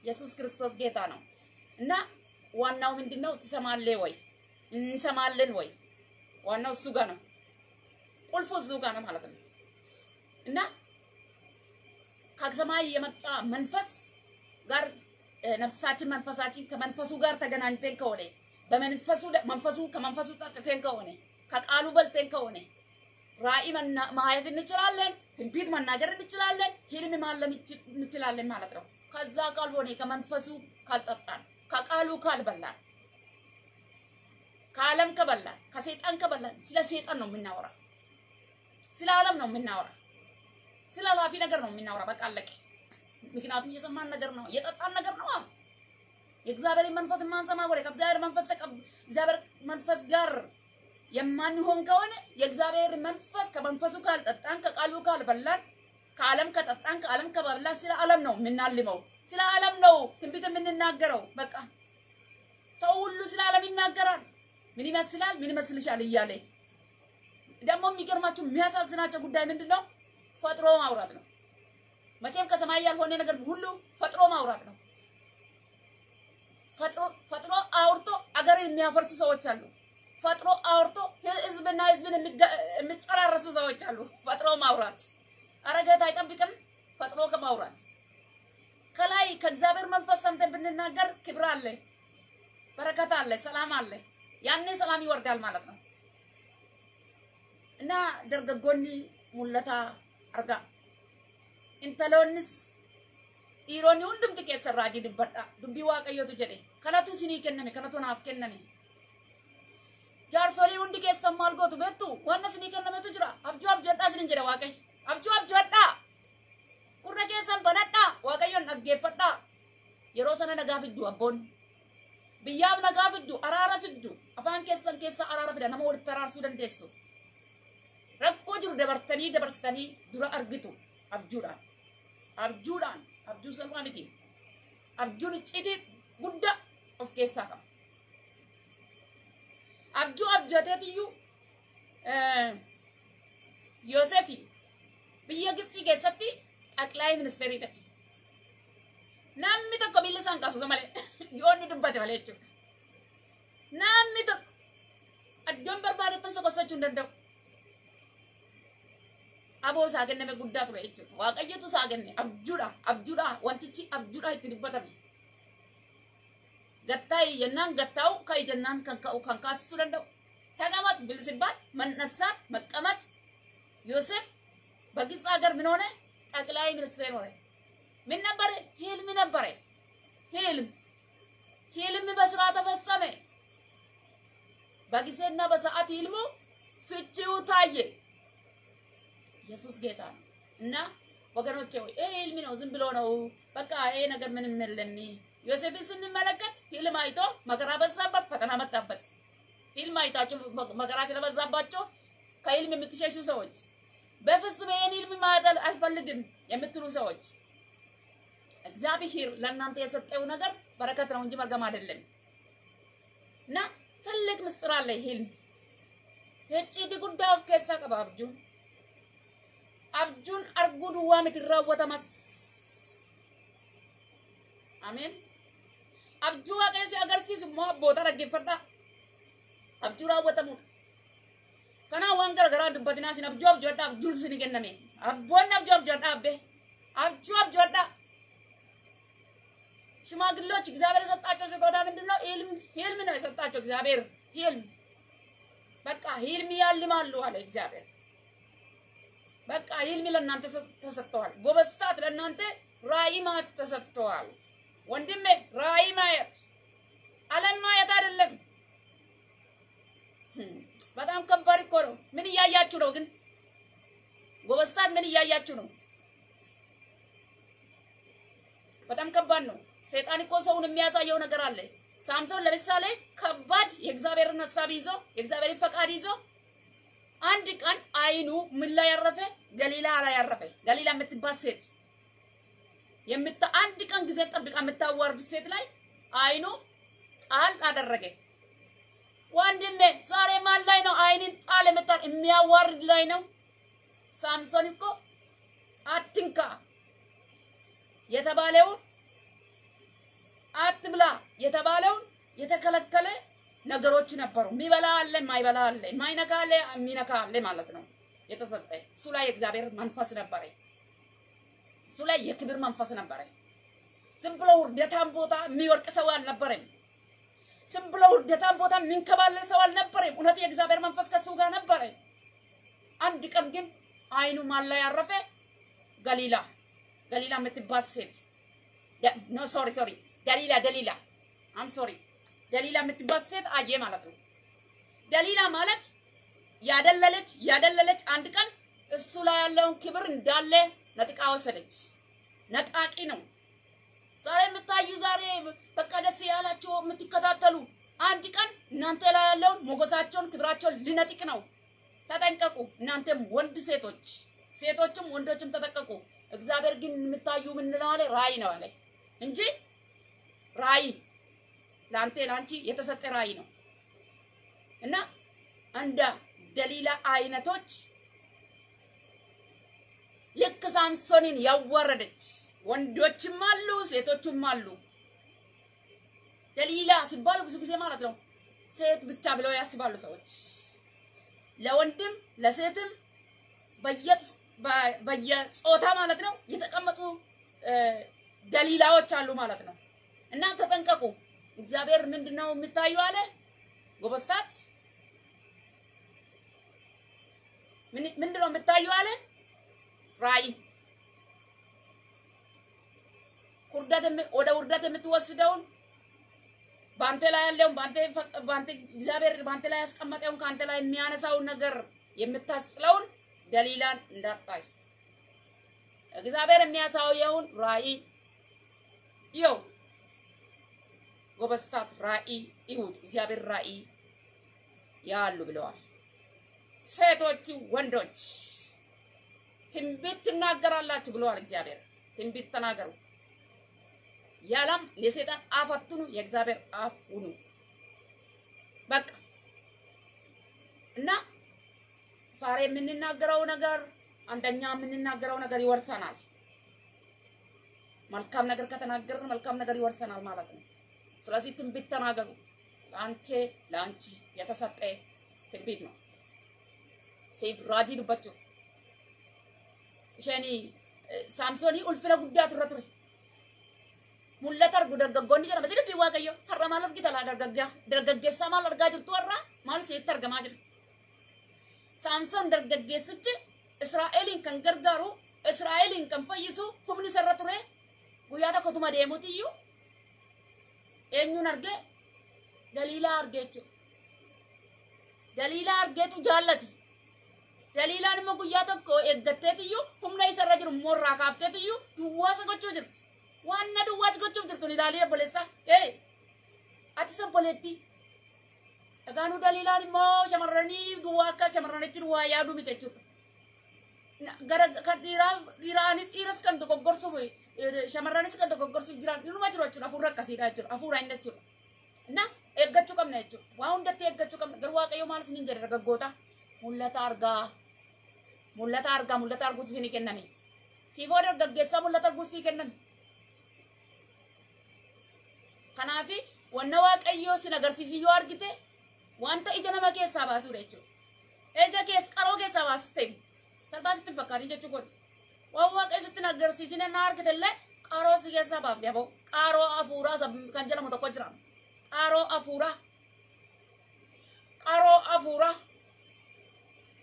ኢየሱስ ክርስቶስ ጌታ ነው እና ዋናው ምንድን ነው? ትሰማለህ ወይ? እንሰማለን ወይ? ዋናው እሱ ጋር ነው። ቁልፉ እሱ ጋር ነው ማለት ነው እና ከሰማይ የመጣ መንፈስ ጋር ነፍሳችን መንፈሳችን ከመንፈሱ ጋር ተገናኝተን ከሆነ በመንፈሱ መንፈሱ ከመንፈሱ ጠጥተን ከሆነ ከቃሉ በልተን ከሆነ ራእይ ማየት እንችላለን፣ ትንቢት መናገር እንችላለን፣ ህልም ማለም እንችላለን ማለት ነው። ከዛ ካልሆነ ከመንፈሱ ካልጠጣን ከቃሉ ካልበላን ከዓለም ከበላን ከሰይጣን ከበላን ስለ ሰይጣን ነው የምናወራ፣ ስለ ዓለም ነው የምናወራ፣ ስለ ላፊ ነገር ነው የምናወራ። በቃ አለቀ። ምክንያቱም እየሰማን ነገር ነው እየጠጣን ነገር ነው። የእግዚአብሔር መንፈስ የማንሰማ ወደ ከእግዚአብሔር መንፈስ ተቀብ እግዚአብሔር መንፈስ ጋር የማንሆን ከሆነ የእግዚአብሔር መንፈስ ከመንፈሱ ካልጠጣን ከቃሉ ካልበላን ከዓለም ከጠጣን ከዓለም ከበላን ስለ ዓለም ነው የምናልመው፣ ስለ ዓለም ነው ትንቢት የምንናገረው። በቃ ሰው ሁሉ ስለ ዓለም ይናገራል። ምን ይመስላል፣ ምን ይመስልሻል እያለ ደግሞ የሚገርማችሁ የሚያሳዝናቸው ጉዳይ ምንድን ነው? ፈጥሮ ማውራት ነው። መቼም ከሰማይ ያልሆነ ነገር ሁሉ ፈጥሮ ማውራት ነው። ፈጥሮ ፈጥሮ አውርቶ አገርን የሚያፈርሱ ሰዎች አሉ። ፈጥሮ አውርቶ ህዝብና ህዝብን የሚጨራረሱ ሰዎች አሉ። ፈጥሮ ማውራት ኧረ አይጠብቅም። ፈጥሮ ከማውራት ከላይ ከእግዚአብሔር መንፈስ ሰምተን ብንናገር ክብር አለ፣ በረከት አለ፣ ሰላም አለ። ያኔ ሰላም ይወርዳል ማለት ነው እና ደርገጎኒ ሙለታ አርጋ intaloonnis dhiironni hundumti keessa raajii dubbadha dubbii waaqayyotu jedhe kanatu isinii kenname kanatu naaf kenname jaarsolii hundi keessan maal gootu beektu waan isinii kennametu jira abjuu abjoodhaa isinin jedhe waaqayyo abjuu abjoodhaa gurra keessan banadhaa waaqayyoon dhaggeeffadhaa yeroo sana nagaa fiddu abboonni biyyaaf nagaa fiddu araara fiddu afaan keessan keessa araara fida nama walitti araarsuu dandeessu rakkoo jiru dabartanii dabarsitanii dura argitu abjuudhaan abjuudhaan abjuu salphaa miti abjuun icciitii guddaa of keessaa qaba abjuu abjateetiyyuu yoosefi biyya gibxii keessatti xaqlaayii ministeerii ta'e namni tokko miilli isaan kaasusa malee yoo inni dubbate malee jechuudha namni tokko addoon barbaadettan sokossachuu hin danda'u ture jechuudha. Waaqayyotu isaa kenne abjuudha abjuudha wantichi abjuudha itti dubbatame. Gattaayi jennaan gattaa'u ka'i jennaan kan ka'u kan kaasisuu danda'u. Taqamat bilisibbaat mannasaan maqqamat Yoosef በግብፅ ሀገር ምን ሆነ? ጠቅላይ ሚኒስትር ሆነ። ምን ነበረ? ህልም ነበረ። ህልም ህልም በስራ ተፈጸመ። በጊዜና በሰዓት ህልሙ ፍቺው ታየ። ኢየሱስ ጌታ እና ወገኖቼ ሆይ ይሄ ህልም ነው፣ ዝም ብሎ ነው በቃ ይሄ ነገር ምንም የለም። ዮሴፍን ስንመለከት ህልም አይቶ መከራ በዛበት፣ ፈተና መጣበት። ህልም አይታችሁ መከራ ስለበዛባቸው ከህልም የምትሸሹ ሰዎች፣ በፍጹም ይሄን ህልም ማየት አልፈልግም የምትሉ ሰዎች እግዚአብሔር ለእናንተ የሰጠው ነገር በረከት ነው እንጂ መርገም አይደለም እና ትልቅ ምስጢር አለ ህልም ሄጭቲ ጉዳይ ኦፍ ኬሳ ቀባ abjuun arguu duwwaa miti raawwatamas ameen abjuu waaqayyo si agarsiisu immoo abboota dhaggeeffadhaa abjuu raawwatamudha kanaa waan garagaraa dubbatinaa sin abjuu abjoodhaa abjuun sini kenname abboonni abjuu abjoodhaa abbe abjuu abjoodhaa ሽማግሌዎች እግዚአብሔር የሰጣቸው ስጦታ ምንድን ነው? ህልም ህልም ነው የሰጣቸው እግዚአብሔር ህልም። በቃ ህልም ያልማሉ አለ እግዚአብሔር። በቃ ህልም ለእናንተ ተሰጥተዋል። ጎበስታት ለእናንተ ራእይ ማየት ተሰጥተዋል። ወንድሜ ራእይ ማየት አለም ማየት አይደለም። በጣም ከባድ እኮ ነው። ምን እያያችሁ ነው ግን? ጎበስታት ምን እያያችሁ ነው? በጣም ከባድ ነው። ሰይጣን እኮ ሰውን የሚያሳየው ነገር አለ። ሳምሶን ለምሳሌ ከባድ የእግዚአብሔርን ሀሳብ ይዞ የእግዚአብሔርን ፈቃድ ይዞ አንድ ቀን አይኑ ምን ላይ ያረፈ? ገሊላ ላይ ያረፈ። ገሊላ የምትባል ሴት የምታ አንድ ቀን ጊዜ ጠብቃ የምታዋርድ ሴት ላይ አይኑ ጣል አደረገ። ወንድሜ ዛሬ ማን ላይ ነው አይንን ጣል የምታል? የሚያዋርድ ላይ ነው። ሳምሶን እኮ አትንካ የተባለውን አትብላ የተባለውን የተከለከለ ነገሮች ነበሩ። የሚበላ አለ፣ የማይበላ አለ፣ የማይነካ አለ፣ የሚነካ አለ ማለት ነው የተሰጠ። እሱ ላይ የእግዚአብሔር መንፈስ ነበረ። እሱ ላይ የክብር መንፈስ ነበረ። ዝም ብሎ ውርደታም ቦታ የሚወርቅ ሰው አልነበረም። ዝም ብሎ ውርደታም ቦታ የሚንከባለል ሰው አልነበረም። እውነት የእግዚአብሔር መንፈስ ከሱ ጋር ነበረ። አንድ ቀን ግን አይኑ ማን ላይ ያረፈ? ገሊላ ገሊላ የምትባል ሴት sorry sorry ደሊላ ደሊላ I'm sorry ደሊላ የምትባል ሴት አየ ማለት ነው። ደሊላ ማለት ያደለለች ያደለለች አንድ ቀን እሱ ላይ ያለውን ክብር እንዳለ ነጥቃ ወሰደች። ነጣቂ ነው። ዛሬ የምታዩ ዛሬ በቃ ደስ ያላቸው የምትከታተሉ አንድ ቀን እናንተ ላይ ያለውን ሞገሳቸውን ክብራቸውን ልነጥቅ ነው። ተጠንቀቁ። እናንተም ወንድ ሴቶች ሴቶችም ወንዶችም ተጠንቀቁ። እግዚአብሔር ግን የምታዩ ምንለው አለ ራእይ ነው አለ እንጂ ራእይ ለአንተ ለአንቺ የተሰጠ ራእይ ነው እና እንደ ደሊላ አይነቶች ልክ ሳምሶንን ያዋረደች ወንዶችም አሉ፣ ሴቶችም አሉ። ደሊላ ሲባል ብዙ ጊዜ ማለት ነው ሴት ብቻ ብለው ያስባሉ ሰዎች። ለወንድም ለሴትም በየጾታ ማለት ነው የተቀመጡ ደሊላዎች አሉ ማለት ነው። እና ተጠንቀቁ። እግዚአብሔር ምንድን ነው የሚታዩ አለ? ጎበስታት? ምንድን የምታዩ አለ? ራእይ። ውርደት ወደ ውርደት የምትወስደውን በአንተ ላይ ያለውን በአንተ እግዚአብሔር በአንተ ላይ ያስቀመጠውን ከአንተ ላይ የሚያነሳውን ነገር የምታስጥለውን ደሊላን እንዳታይ። እግዚአብሔር የሚያሳየውን ራእይ። ይው ጎበስታት ራእይ ይሁት እግዚአብሔር ራእይ ያሉ ብለዋል። ሴቶች፣ ወንዶች ትንቢት ትናገራላችሁ ብለዋል እግዚአብሔር። ትንቢት ተናገሩ። ያለም የሰይጣን አፍ አትኑ፣ የእግዚአብሔር አፍ ሁኑ። በቃ እና ዛሬ የምንናገረው ነገር አንደኛ የምንናገረው ነገር ይወርሰናል። መልካም ነገር ከተናገርን መልካም ነገር ይወርሰናል ማለት ነው። ስለዚህ ትንቢት ተናገሩ። ለአንቺ ለአንቺ የተሰጠ ትንቢት ነው። saamsoonii ulfina guddaa turre ture. Mul'ata argu dargaggoonni jedhama jedhu waaqayyo har'a maal argita laa dargaggaa dargaggeessaa maal argaa jirtu har'a maal sitti argamaa jira. Saamsoon dargaggeessichi Israa'eliin kan gargaaru Israa'eliin kan fayyisu humni isarra ture guyyaa tokkotuma deemutiyyuu Daliilaa argeetu jaallate. Daliilaan immoo guyyaa tokko eeggatteetiyyuu humna isarra jiru immoo irraa kaafteetiyyuu duwwaasa gochuu jirti. Waanna duwwaas gochuuf jirtu ni ilaalii obboleessaa. Ee ati obboleetti. Dhagaanuu daliilaan immoo shamarranii duwwaa akka shamarranitti duwwaa yaaduu miti jechuudha. Gara kan dhiiraa dhiiraanis dhiiras kan dogoggorsuuf shamarranis kan dogoggorsuuf jiran inuma jiru jechuudha. Hafuurri akkasiidha jechuudha. Hafuura inni jechuudha. Na eeggachuu qabna jechuudha. Waa hundatti eeggachuu qabna. Garuu waaqayyo maalis ni jedhe dargaggoota. Mul'ata argaa. mul'ata argaa mul'ata arguutu isinii kenname siifoo dargaggeessaa mul'ata arguu sii kenname kanaafi wanna waaqayyoo sin agarsiisi yoo argite wanta ija nama keessaa baasuudha jechuudha ija keessa qaroo keessaa baasite salphaa sitti fakkaatin jechuu kooti na argite illee qaroo si keessaa baafte aboo qaroo afuuraa kan jedhamu tokko jira qaroo afuuraa qaroo afuuraa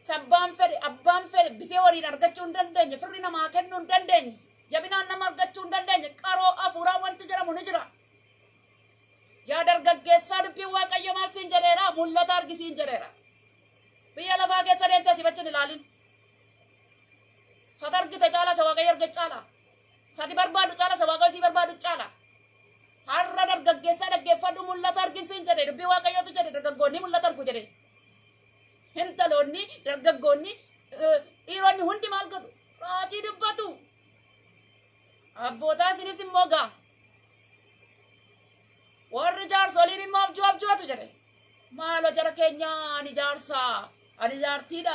sabbaan fedhe abbaan fedhe bitee waliin argachuu hin dandeenye firri namaa kennuu hin dandeenye jabinaan nama argachuu hin dandeenye qaroo afuuraa wanti jedhamu ni jira. Yaa dargaggeessaa dubbiin waaqayyo maal sifachuun ilaalin. Sati argite caala sa waaqayyo arge caala. Sati barbaadu caala sa waaqayyo sii barbaadu caala. Har'a dargaggeessaa dhaggeeffadhu mul'ata argisiin jedhe dubbii waaqayyootu jedhe dargaggoonni mul'ata argu jedhe. Intaloonni dargaggoonni dhiironni hundi maal godhu? Raajii dubbatu. Abbootaa isinis immoo gaa. Warri jaarsoliin immoo abjuu abjuutu jedhe. Maaloo jara keenya ani jaarsaa, ani jaartiidha,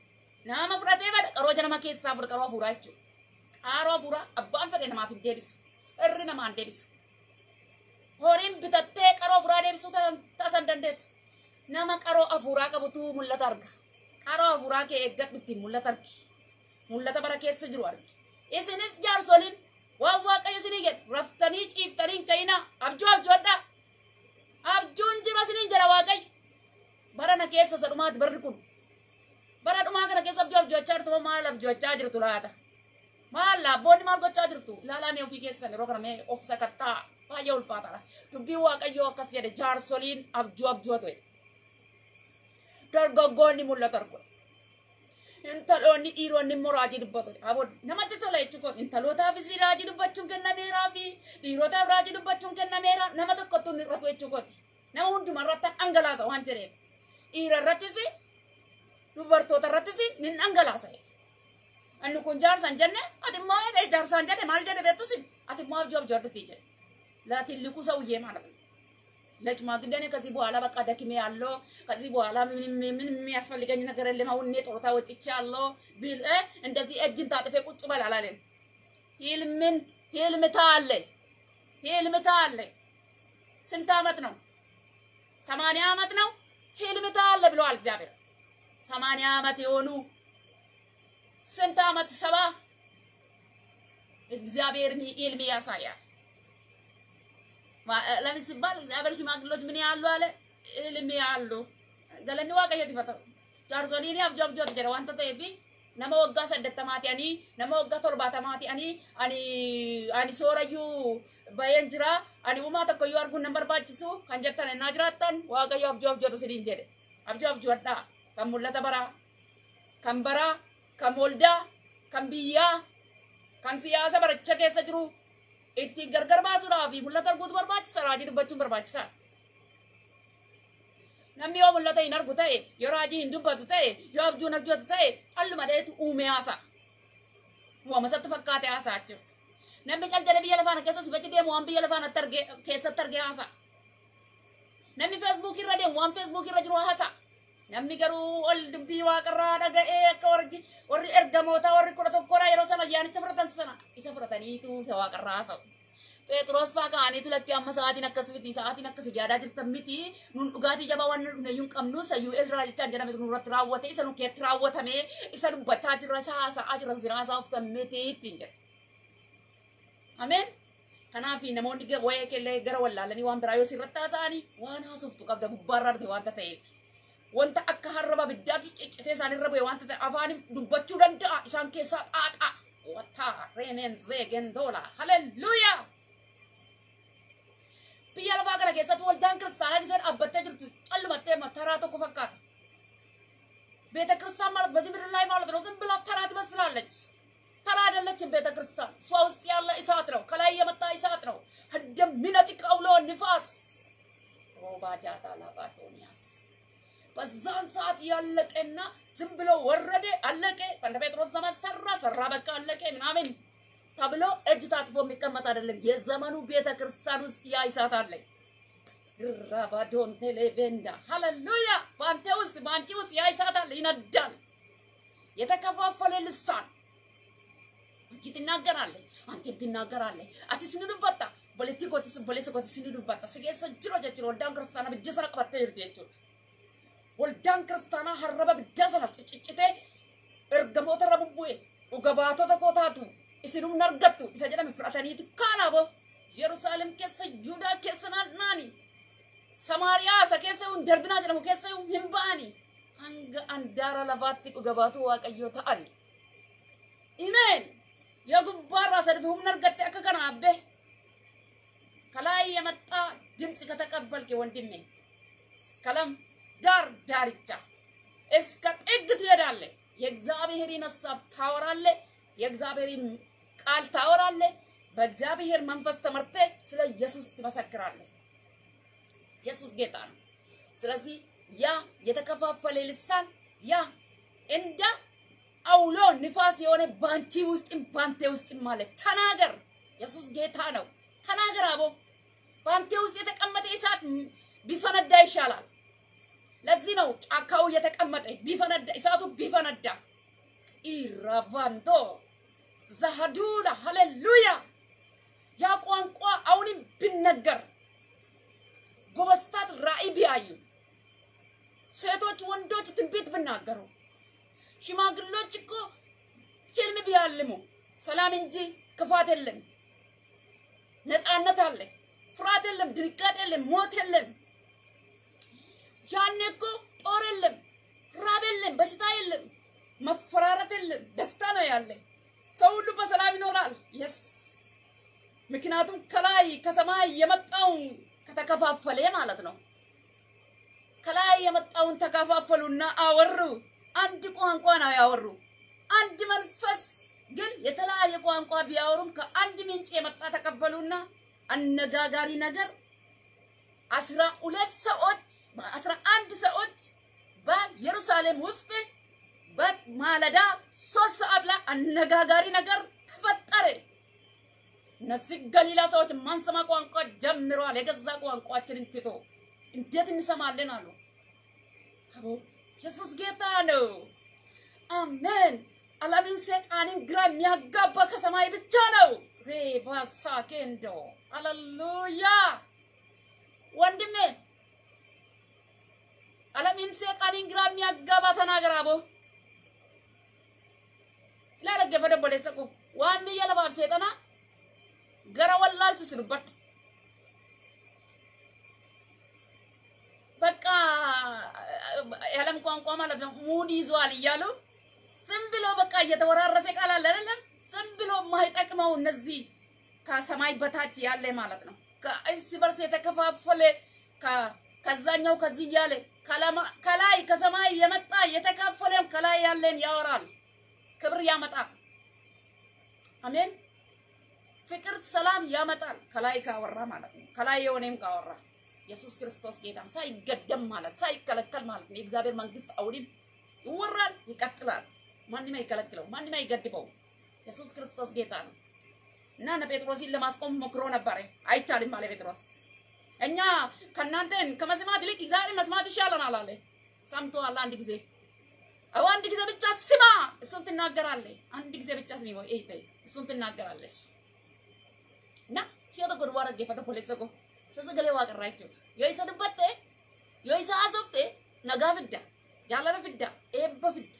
Nama fudhatee bada qaroo nama keessaa fudha qaroo fuudhaa jechuudha. Qaaroo fuudhaa abbaan fedhe namaaf hin deebisu. Irri namaa hin deebisu. Horiin bitattee qaroo fuudhaa deebisuu taasisan dandeessu. Nama qaroo afuuraa qabutu mul'ata arga. Qaroo afuuraa kee eeggadhu ittiin mul'ata argi. Mul'ata bara keessa jiru argi. Isinis jaarsoliin waan waaqayyo isinii jedhe raftanii ciiftanii hin ka'inaa abjuu abjoodhaa. Abjuun jira isiniin jedha waaqayyo. Bara na keessa isa dhumaati barri kun. Bara dhumaa kana keessa abjoochaa jirtu maal abjoochaa jirtu laata? Maal laabboonni maal gochaa jirtu? Ilaalaa mee ofii keessan yeroo kana mee of sakattaa baay'ee ulfaataadha. Dubbiin waaqayyoo akkas jedhe jaarsoliin abjuu abjuu ta'e. Dargaggoonni mul'ata argu. Intaloonni dhiironni immoo raajii dubbatu. Aboo namatti tola jechuun intalootaafis raajii dubbachuun kennameeraa fi dhiirotaaf raajii dubbachuun kennameera nama tokkotu hin irratu jechuudha. Nama hunduma irratti dhangalaasa waan jedheef. Dhiira irrattis dubartoota irrattis ni dhangalaasa. Anni kun jaarsaan jenne ati jaarsaan jedhe maal jedhe beektus ati abjuu abjuu addatti jedhe. Laatiin liquu ሰውዬ ማለት ነው። ለሽማግሌ ከዚህ በኋላ በቃ ደክሜ ያለው ከዚህ በኋላ ምን የሚያስፈልገኝ ነገር የለም። አሁን እኔ ጡረታ ወጥቼ ያለው ቢል እንደዚህ እጅን ታጥፌ ቁጭ በል አላለም። ህልምን ህልምታ አለ ህልምታ አለ። ስንት አመት ነው? ሰማንያ አመት ነው። ህልምታ አለ ብለዋል እግዚአብሔር። ሰማንያ አመት የሆኑ ስንት አመት ሰባ እግዚአብሔር ህልም ያሳያል። ለምን ሲባል እግዚአብሔር ሽማግሌዎች ምን ያሉ አለ ህልም ያሉ ገለኒ ta'eef nama waggaa saddettamaati ani nama waggaa torbaatamaati ani ani ani soorayyuu baheen jira ani uumaa tokkoyyuu arguun nan barbaachisu kan jettan ennaa jiraattan waaqayyo abjuu abjootu siniin jedhe abjuu abjuudhaa kan mul'ata baraa kan baraa kan waldaa kan biyyaa kan siyaasa baricha keessa jiru ittiin gargar baasuudhaa fi mul'ata arguutu barbaachisa raajii dubbachuun barbaachisaa. Namni yoo mul'ata hin argu ta'e yoo raajii hin dubbatu ta'e yoo abjuun abjootu ta'e calluma dheetu uume haasa. Uumama isatti fakkaate haasa jechuudha. Namni calcala biyya lafaan keessa sifachi deemu waan biyya lafaan keessatti argee haasa. Namni feesbuukii irra deemu waan feesbuukii irra jiru haasa. Namni garuu ol dubbii waaqarraa dhaga'ee akka warri warri ergamoota warri kudha tokkodha yeroo sana ayyaanicha fudhatan sana isa fudhataniitu isa waaqarraa haasa'u. Phexros faa ka'aniitu lakkee amma sa'aatiin akkas miti sa'aatiin akkas yaadaa jirtan miti nun dhugaatii jabaa waan nuyi qabnu sayyuu irraa jechaan jedhame nurratti raawwate isa nu keetti raawwatame isa dubbachaa jirra isa haasa'aa jirra sin haasa'aa miti ittiin jedha. Ameen. Kanaaf namoonni wayee kellee gara wallaalanii waan biraa yoo sirratti haasa'anii waan haasoftu qabda gubbaarraa dhufe wanta ta'eef. Wanta akka harraba biddaatti ciccitee isaanirra bu'e wanta ta'e afaan dubbachuu danda'a isaan keessaa xaaxaa. Wataa reemeen zeegen doola. Haleluuyaa. biyya lafaa kana keessatti waldaan kiristaanaa isaan dhaabbattee jirtu callumattee taraa tokko fakkaata. ቤተ ክርስቲያን ማለት በዚህ ምድር ላይ ማለት ነው። ዝም ብላ ተራ ትመስላለች። ተራ አይደለችም። ቤተ ክርስቲያን እሷ ውስጥ ያለ እሳት ነው። ከላይ የመጣ እሳት ነው። እንደሚነጥቅ አውሎ ንፋስ ሮባጃታ ላባዶኒያስ በዛን ሰዓት ያለቀና ዝም ብሎ ወረደ፣ አለቀ። በእነ ጴጥሮስ ዘመን ሰራ ሰራ፣ በቃ አለቀ ምናምን ተብሎ እጅ ታጥፎ የሚቀመጥ አይደለም። የዘመኑ ቤተ ክርስቲያን ውስጥ ያ እሳት አለ። ራባዶን ቴሌቬንዳ ሃሌሉያ! በአንተ ውስጥ በአንቺ ውስጥ ያ እሳት አለ፣ ይነዳል። የተከፋፈለ ልሳን አንቺ ትናገራለህ፣ አንተም ትናገራለህ። አቲስ ንዱበታ ቦሌቲ ጎቲስ ቦሌስ ጎቲስ ንዱበታ ስጌሰ ጅሮ ጀችሮ ወልዳን ክርስቲያና ብጀ ሰነ ቀበተ sana ciccitee ergamoota irra bubbu'e dhuga baatota koo taatu isinum argattu isa jedhame fudhataniiti kaanaabo Yerusaalem keessa Yihudaa keessa naannaani Samaariyaa isa keessa hin darbinaa jedhamu keessa hin ba'ani hanga andaara lafaatti dhugabaatu waaqayyoo ta'an. Imeen የጉባራ ሰልፍ ሁምን እርገጤ አከ ከና አቤ ከላይ የመጣ ድምፅ ከተቀበልክ ወንድሜ ከለም ዳር ዳርቻ እስከ ጥግ ትሄዳለህ። የእግዚአብሔርን ሀሳብ ታወራለህ። የእግዚአብሔርን ቃል ታወራለህ። በእግዚአብሔር መንፈስ ተመርተ ስለ ኢየሱስ ትመሰክራለህ። ኢየሱስ ጌታ ነው። ስለዚህ ያ የተከፋፈለ ልሳን ያ እንደ አውሎ ንፋስ የሆነ ባንቺ ውስጥም ባንቴ ውስጥም ማለት ተናገር። ኢየሱስ ጌታ ነው። ተናገር አቦ። ባንቴ ውስጥ የተቀመጠ እሳት ቢፈነዳ ይሻላል። ለዚህ ነው ጫካው የተቀመጠ ቢፈነዳ እሳቱ ቢፈነዳ ኢራቫንቶ ዛሃዱላ ሃሌሉያ ያ ቋንቋ አሁንም ቢነገር ጎበስታት ራእይ ቢያዩ ሴቶች ወንዶች ትንቢት ብናገሩ ሽማግሎች እኮ ህልም ቢያልሙ ሰላም እንጂ ክፋት የለም፣ ነፃነት አለ፣ ፍርሃት የለም፣ ድንጋጤ የለም፣ ሞት የለም። ያኔ እኮ ጦር የለም፣ ራብ የለም፣ በሽታ የለም፣ መፈራረት የለም፣ ደስታ ነው ያለ። ሰው ሁሉ በሰላም ይኖራል። የስ ምክንያቱም ከላይ ከሰማይ የመጣውን ከተከፋፈለ ማለት ነው። ከላይ የመጣውን ተከፋፈሉና አወሩ። አንድ ቋንቋ ነው ያወሩ። አንድ መንፈስ ግን የተለያየ ቋንቋ ቢያወሩም ከአንድ ምንጭ የመጣ ተቀበሉና አነጋጋሪ ነገር አስራ ሁለት ሰዎች አስራ አንድ ሰዎች በኢየሩሳሌም ውስጥ በማለዳ ሶስት ሰዓት ላይ አነጋጋሪ ነገር ተፈጠረ። እነዚህ ገሊላ ሰዎች ማንሰማ ቋንቋ ጀምረዋል። የገዛ ቋንቋችንን ትቶ እንዴት እንሰማለን አሉ። አቦ ኢየሱስ ጌታ ነው። አሜን። ዓለምን ሰይጣንን ግራ የሚያጋባ ከሰማይ ብቻ ነው። ሬባሳ ኬንዶ ሃሌሉያ ወንድሜ፣ ዓለምን ሰይጣንን ግራ የሚያጋባ ተናገር አቦ ላረገፈ ደቦሌ ሰቁ ዋን ብየ ለባብ ሰይጠና ገረ ወላልቹ ስዱበት በቃ የዓለም ቋንቋ ማለት ነው። ሙድ ይዟል እያሉ ዝም ብሎ በቃ እየተወራረሰ ቃል አለ አይደለም። ዝም ብሎ የማይጠቅመው እነዚህ ከሰማይ በታች ያለ ማለት ነው። ከእርስ በርስ የተከፋፈለ ከዛኛው ከዚህ እያለ ከላይ ከሰማይ የመጣ የተካፈለም ከላይ ያለን ያወራል፣ ክብር ያመጣል። አሜን። ፍቅር፣ ሰላም ያመጣል። ከላይ ካወራ ማለት ነው። ከላይ የሆነም ካወራ ኢየሱስ ክርስቶስ ጌታ ሳይገደም ማለት ሳይከለከል ማለት ነው። የእግዚአብሔር መንግስት አሁንም ይወራል፣ ይቀጥላል። ማንም አይከለክለው፣ ማንም አይገድበው። ኢየሱስ ክርስቶስ ጌታ ነው እና እነ ጴጥሮስን ለማስቆም ሞክሮ ነበረ። አይቻልም አለ ጴጥሮስ። እኛ ከእናንተን ከመስማት ይልቅ እግዚአብሔር መስማት ይሻለናል አለ። ሰምቶሃል? አንድ ጊዜ አንድ ጊዜ ብቻ ስማ፣ እሱን ትናገራለህ። አንድ ጊዜ ብቻ ስሚ፣ ወይ እሱን ትናገራለች እና ሲዮተ ጎድዋ ረገፈተ ፖለሰቆ sagalee waaqarraa jechuudha. Yoo isa dubbatte, yoo isa haasofte, nagaa fidda, jaalala fidda, eebba fidda.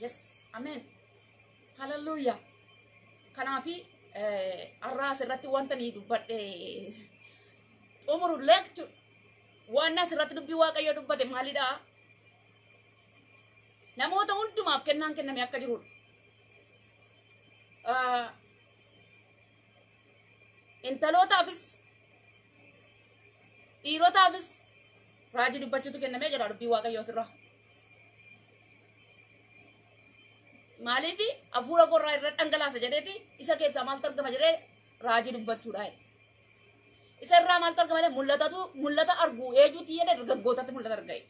Yes, ameen. Hallelujah. Kanaafi har'aa jechuudha. Waan asirratti dubbii waaqayyoo dubbate maalidha? Namoota hundumaaf kennaan kenname akka jirudha. Intalootaafis dhiirotaafis raajii dubbachuutu kennamee jira dubbii waaqayyoo sirra. Maaliif hafuura korraa irra dhangalaasa jedheeti isa keessaa maaltu argama jedhee raajii dubbachuudha. Isa irraa maaltu argama mul'atatu mul'ata argu eenyuti jedhee dargaggootatti mul'ata arga'e.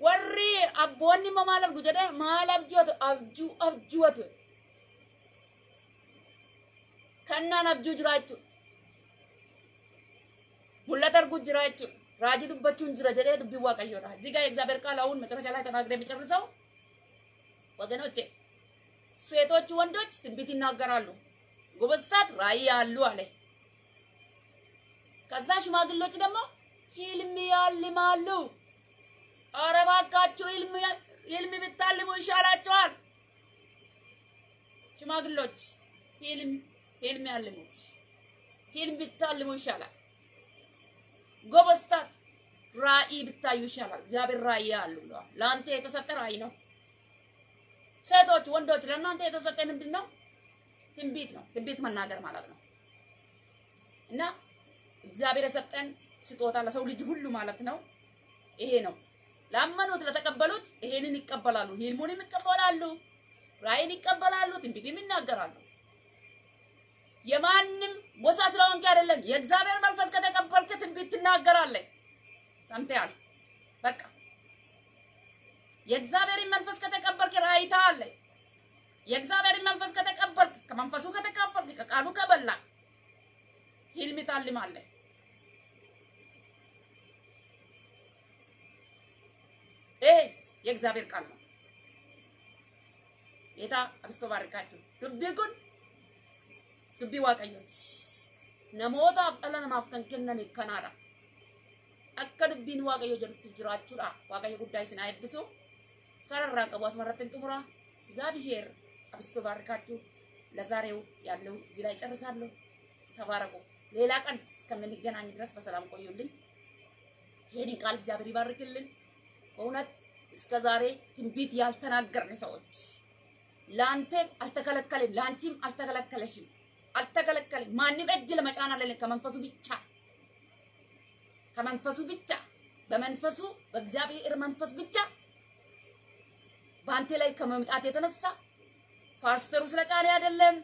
Warri abboonni immoo maal argu jedhee maal abjuutu abjuu abjuutu. Kannaan abjuu jira jechuudha. mul'ata argu jira jechuudha. Raajii dubbachuun jira jedhee dubbii waaqayyoodha. የእግዚአብሔር ቃል አሁን መጨረሻ ላይ ተናግሬ የሚጨርሰው ወገኖቼ፣ ሴቶች ወንዶች ትንቢት ይናገራሉ፣ ጎበዝታት ራእይ ያሉ አለ። ከዛ ሽማግሎች ደግሞ ህልም ያልማሉ። ኧረ እባካችሁ ህልም ብታልሙ ይሻላቸዋል። ሽማግሎች ህልም ህልም ያልሙት ህልም ብታልሙ ይሻላል። ጎበስታት ራእይ ብታዩ ይሻላል። እግዚአብሔር ራእይ አሉ ብለዋል። ለአንተ የተሰጠ ራእይ ነው። ሴቶች፣ ወንዶች ለእናንተ የተሰጠ ምንድን ነው? ትንቢት ነው። ትንቢት መናገር ማለት ነው። እና እግዚአብሔር የሰጠን ስጦታ ለሰው ልጅ ሁሉ ማለት ነው ይሄ ነው። ላመኑት ለተቀበሉት ይሄንን ይቀበላሉ። ህልሙንም ይቀበላሉ፣ ራእይን ይቀበላሉ፣ ትንቢትም ይናገራሉ። የማንም ጎሳ ስለሆንክ አይደለም። የእግዚአብሔር መንፈስ ከተቀበልክ ትንቢት ትናገራለህ። ሰምተሃል? በቃ የእግዚአብሔርን መንፈስ ከተቀበልክ ራእይ ታያለህ። የእግዚአብሔርን መንፈስ ከተቀበልክ ከመንፈሱ ከተካፈልክ ከቃሉ ከበላ ህልም ታልማለህ። ይህ የእግዚአብሔር ቃል ነው። ጌታ አብስቶ ባርካችሁ።. Namootaaf dhala namaaf kan kenname kanaadha. Akka dubbiin waaqayyo jedhutti jiraachuudha. Waaqayyo guddaa isin haa eebbisu. Sararraa qabu asmarratti hin xumura. እግዚአብሔር አብስቶ ባርካችሁ። ለዛሬው ያለው እዚህ ላይ ጨርሳለሁ። ተባረኩ። ሌላ ቀን እስከምንገናኝ ድረስ በሰላም ቆዩልኝ። ይህንን ቃል እግዚአብሔር ይባርክልን። በእውነት እስከ ዛሬ ትንቢት ያልተናገርን ሰዎች ለአንተም አልተከለከልም፣ ለአንቺም አልተከለከለሽም፣ አልተከለከልም። ማንም እጅ ለመጫን አለልን ከመንፈሱ ብቻ ከመንፈሱ ብቻ በመንፈሱ በእግዚአብሔር መንፈስ ብቻ በአንተ ላይ ከመምጣት የተነሳ ፓስተሩ ስለ ጫኔ አይደለም፣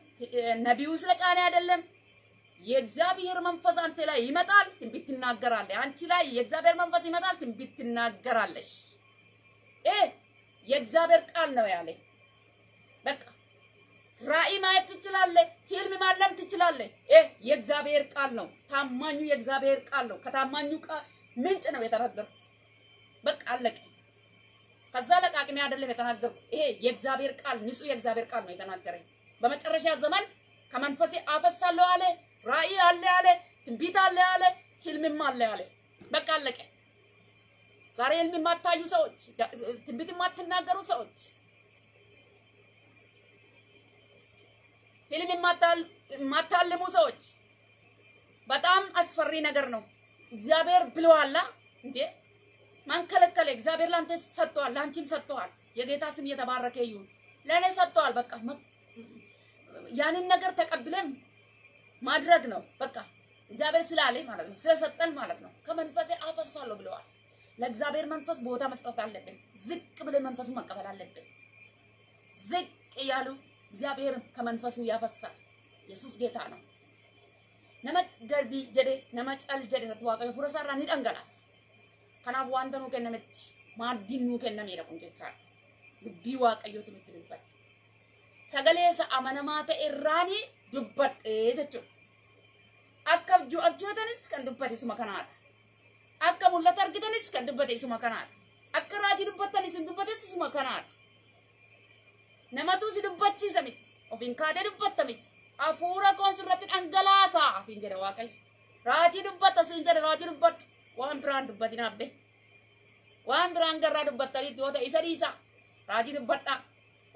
ነቢዩ ስለ ጫኔ አይደለም። የእግዚአብሔር መንፈስ አንተ ላይ ይመጣል፣ ትንቢት ትናገራለህ። አንቺ ላይ የእግዚአብሔር መንፈስ ይመጣል፣ ትንቢት ትናገራለሽ። ይሄ የእግዚአብሔር ቃል ነው ያለ። በቃ ራእይ ማየት ትችላለህ፣ ህልም ማለም ትችላለህ። ይሄ የእግዚአብሔር ቃል ነው። ታማኙ የእግዚአብሔር ቃል ነው። ከታማኙ ምንጭ ነው የተናገርኩት። በቃ አለቀ። ከዛ ለቃቅሜ አይደለም የተናገርኩ። ይሄ የእግዚአብሔር ቃል ንጹህ የእግዚአብሔር ቃል ነው የተናገረኝ። በመጨረሻ ዘመን ከመንፈሴ አፈሳለሁ አለ። ራእይ አለ አለ፣ ትንቢት አለ አለ፣ ህልምም አለ አለ። በቃ አለቀ። ዛሬ ህልም የማታዩ ሰዎች፣ ትንቢት የማትናገሩ ሰዎች፣ ህልም የማታልሙ ሰዎች በጣም አስፈሪ ነገር ነው። እግዚአብሔር ብለዋላ እንዴ ማን ከለከለ? እግዚአብሔር ለአንተ ሰጥተዋል፣ ለአንቺም ሰጥተዋል። የጌታ ስም እየተባረከ ይሁን። ለእኔ ሰጥተዋል። በቃ ያንን ነገር ተቀብለን ማድረግ ነው። በቃ እግዚአብሔር ስላለ ማለት ነው፣ ስለሰጠን ማለት ነው። ከመንፈሴ አፈሳለሁ ብለዋል። ለእግዚአብሔር መንፈስ ቦታ መስጠት አለብን። ዝቅ ብለን መንፈሱን መቀበል አለብን። ዝቅ እያሉ እግዚአብሔር ከመንፈሱ ያፈሳል። ኢየሱስ ጌታ ነው። ነመ ገርቢ ጀዴ ነመ ጨል ጀዴ ተዋቀ ፉረሳራ ኒ kanaaf wanta nuu kennametti maaddiin nuu kennameedha kun jechaadha. Dubbii waaqayyootu nutti dubbadhee jechuudha. Akka abjootanis kan dubbate isuma kanaadha. Akka mul'ata argitanis kan dubbate isuma kanaadha. Akka raajii dubbattanis hin dubbates isuma kanaadha. Namatu si dubbachiisa miti. Ofiin kaatee dubbatta miti. Hafuura koon sirratti dhangalaasaa siin jedhe waaqayyo. Raajii dubbatta siin jedhe raajii dubbadhu. waan biraan dubbatin abbe waan biraan garraa dubbattanitti yoo ta'e isa dhiisa raajii dubbadha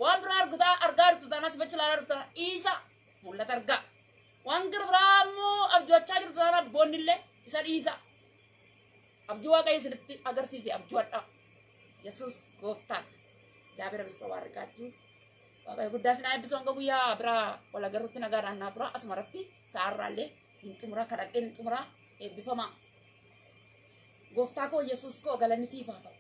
waan biraa argaa jirtu tanas bachi laalaa jirtu tana dhiisa mul'ata argaa waan gara biraa immoo abjoochaa jirtu tana abboonni illee isa dhiisa abjuu waaqayyo isinitti agarsiise abjoodha yesus gooftaan እግዚአብሔር በስቶ ባርካችሁ waaqayyo guddaa sinaa eebbisu hanga guyyaa biraa wal agarrutti nagaadhaan naa tura asumarratti sa'aarraallee hin xumura kadhadheen hin xumura eebbifamaa ጎፍታ ኮ ኢየሱስ ኮ ገለኒ ሲፋ ተው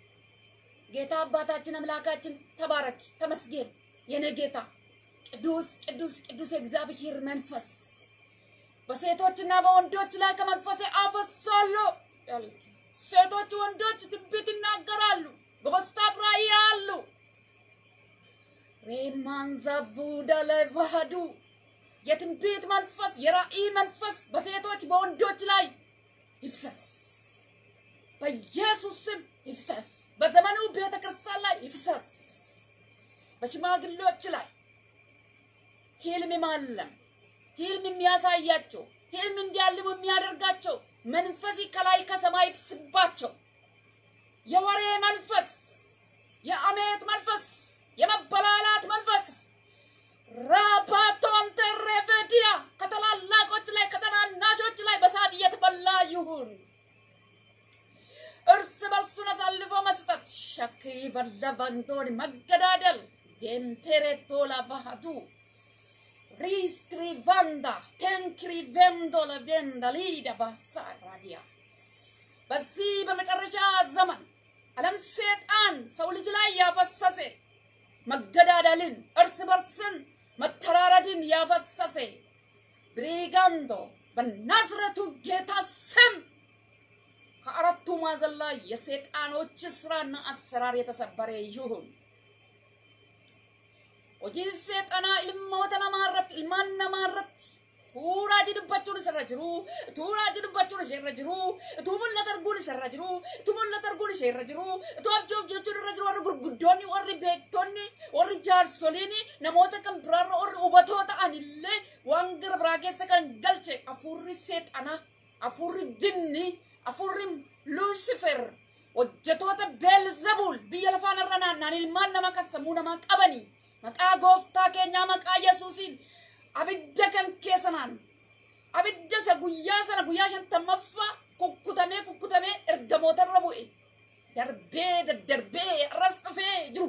ጌታ አባታችን አምላካችን ተባረክ፣ ተመስገን። የኔ ጌታ ቅዱስ ቅዱስ ቅዱስ የእግዚአብሔር መንፈስ በሴቶችና በወንዶች ላይ ከመንፈሴ አፈሳለሁ። ሴቶች ወንዶች ትንቢት ይናገራሉ፣ ጎበስታት ራእይ ያሉ ሬማንዛቡ ዳላይ ባህዱ የትንቢት መንፈስ የራእይ መንፈስ በሴቶች በወንዶች ላይ ይፍሰስ። በኢየሱስ ስም ይፍሰስ። በዘመኑ ቤተ ክርስቲያን ላይ ይፍሰስ። በሽማግሌዎች ላይ ህልም ማለም ህልም የሚያሳያቸው? ህልም እንዲያልሙ የሚያደርጋቸው? መንፈስ ከላይ ከሰማይ ይፍስባቸው። የወሬ መንፈስ፣ የአሜት መንፈስ፣ የመበላላት መንፈስ? ራፓቶን ተረቨዲያ ከታላላቆች ላይ ከታናናሾች ላይ በሰዓት እየተበላ ይሁን። እርስ rivallabantooni maggadadal demperettola bahatu ristrivanda vendalida basa radia በዚህ በመጨረሻ ዘመን ዓለም ሰይጣን ሰው ልጅ ላይ ያፈሰሰ መገዳደልን፣ እርስ በርስን መተራረድን ያፈሰሰ ብሪጋንዶ በናዝረቱ ጌታ ስም ከአራቱ ማዕዘን ላይ የሰይጣኖች ስራና አሰራር የተሰበረ ይሁን። hojiin seexanaa ilmoota namaa irratti ilmaan namaa irratti tuuraa dubbachuun isarra jiru tuuraa dubbachuun isheerra jiru utuu mul'ata arguun isarra jiru utuu mul'ata arguun isheerra jiru utuu abjuu abjuuchuun irra jiru warri gurguddoonni warri beektonni warri jaarsoliin namoota kan biraarra warri hubatoo ta'an illee waan gara biraa keessa kan galche afurri seexanaa afurri jinni afurri luusifer hojjetoota beelzebul biyya lafaan irra naannaan ilmaan namaa kan sammuu namaa qabanii maqaa ke keenyaa maqaa yesuusiin abidda kan kesanan abidda sa guya sana guyyaa shantammaffaa kukkutamee kukkutamee kukutame bu'e darbee daddarbee arras dhufee jiru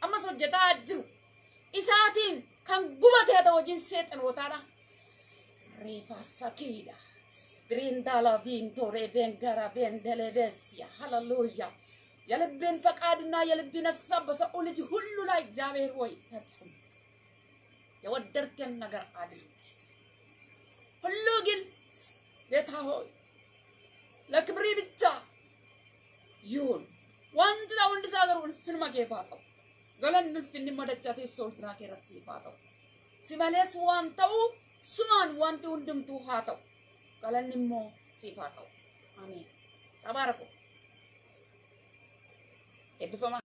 ammas hojjetaa jiru isaatiin kan gubate hata hojiin seexanootaadha reefaasakiidha biriindaala viintoree veengara veendelevesiya Hallelujah. የልቤን ፈቃድና የልቤን ሀሳብ በሰው ልጅ ሁሉ ላይ እግዚአብሔር ሆይ ፈጽም። የወደድከን ነገር አድርግ። ሁሉ ግን ጌታ ሆይ ለክብሪ ብቻ ይሁን። ዋንት ዳውንድ ሳገር ውልፍን መጌፋጠው ገለን ውልፍን መደቻቴ ሶልፍና ኬረት ሲፋጠው ሲመሌስ ዋንተው ሱማን ዋንቲ ሁንድምቱ ሃጠው ገለን ሞ ሲፋጠው አሜን። ተባረኩ። eebbifama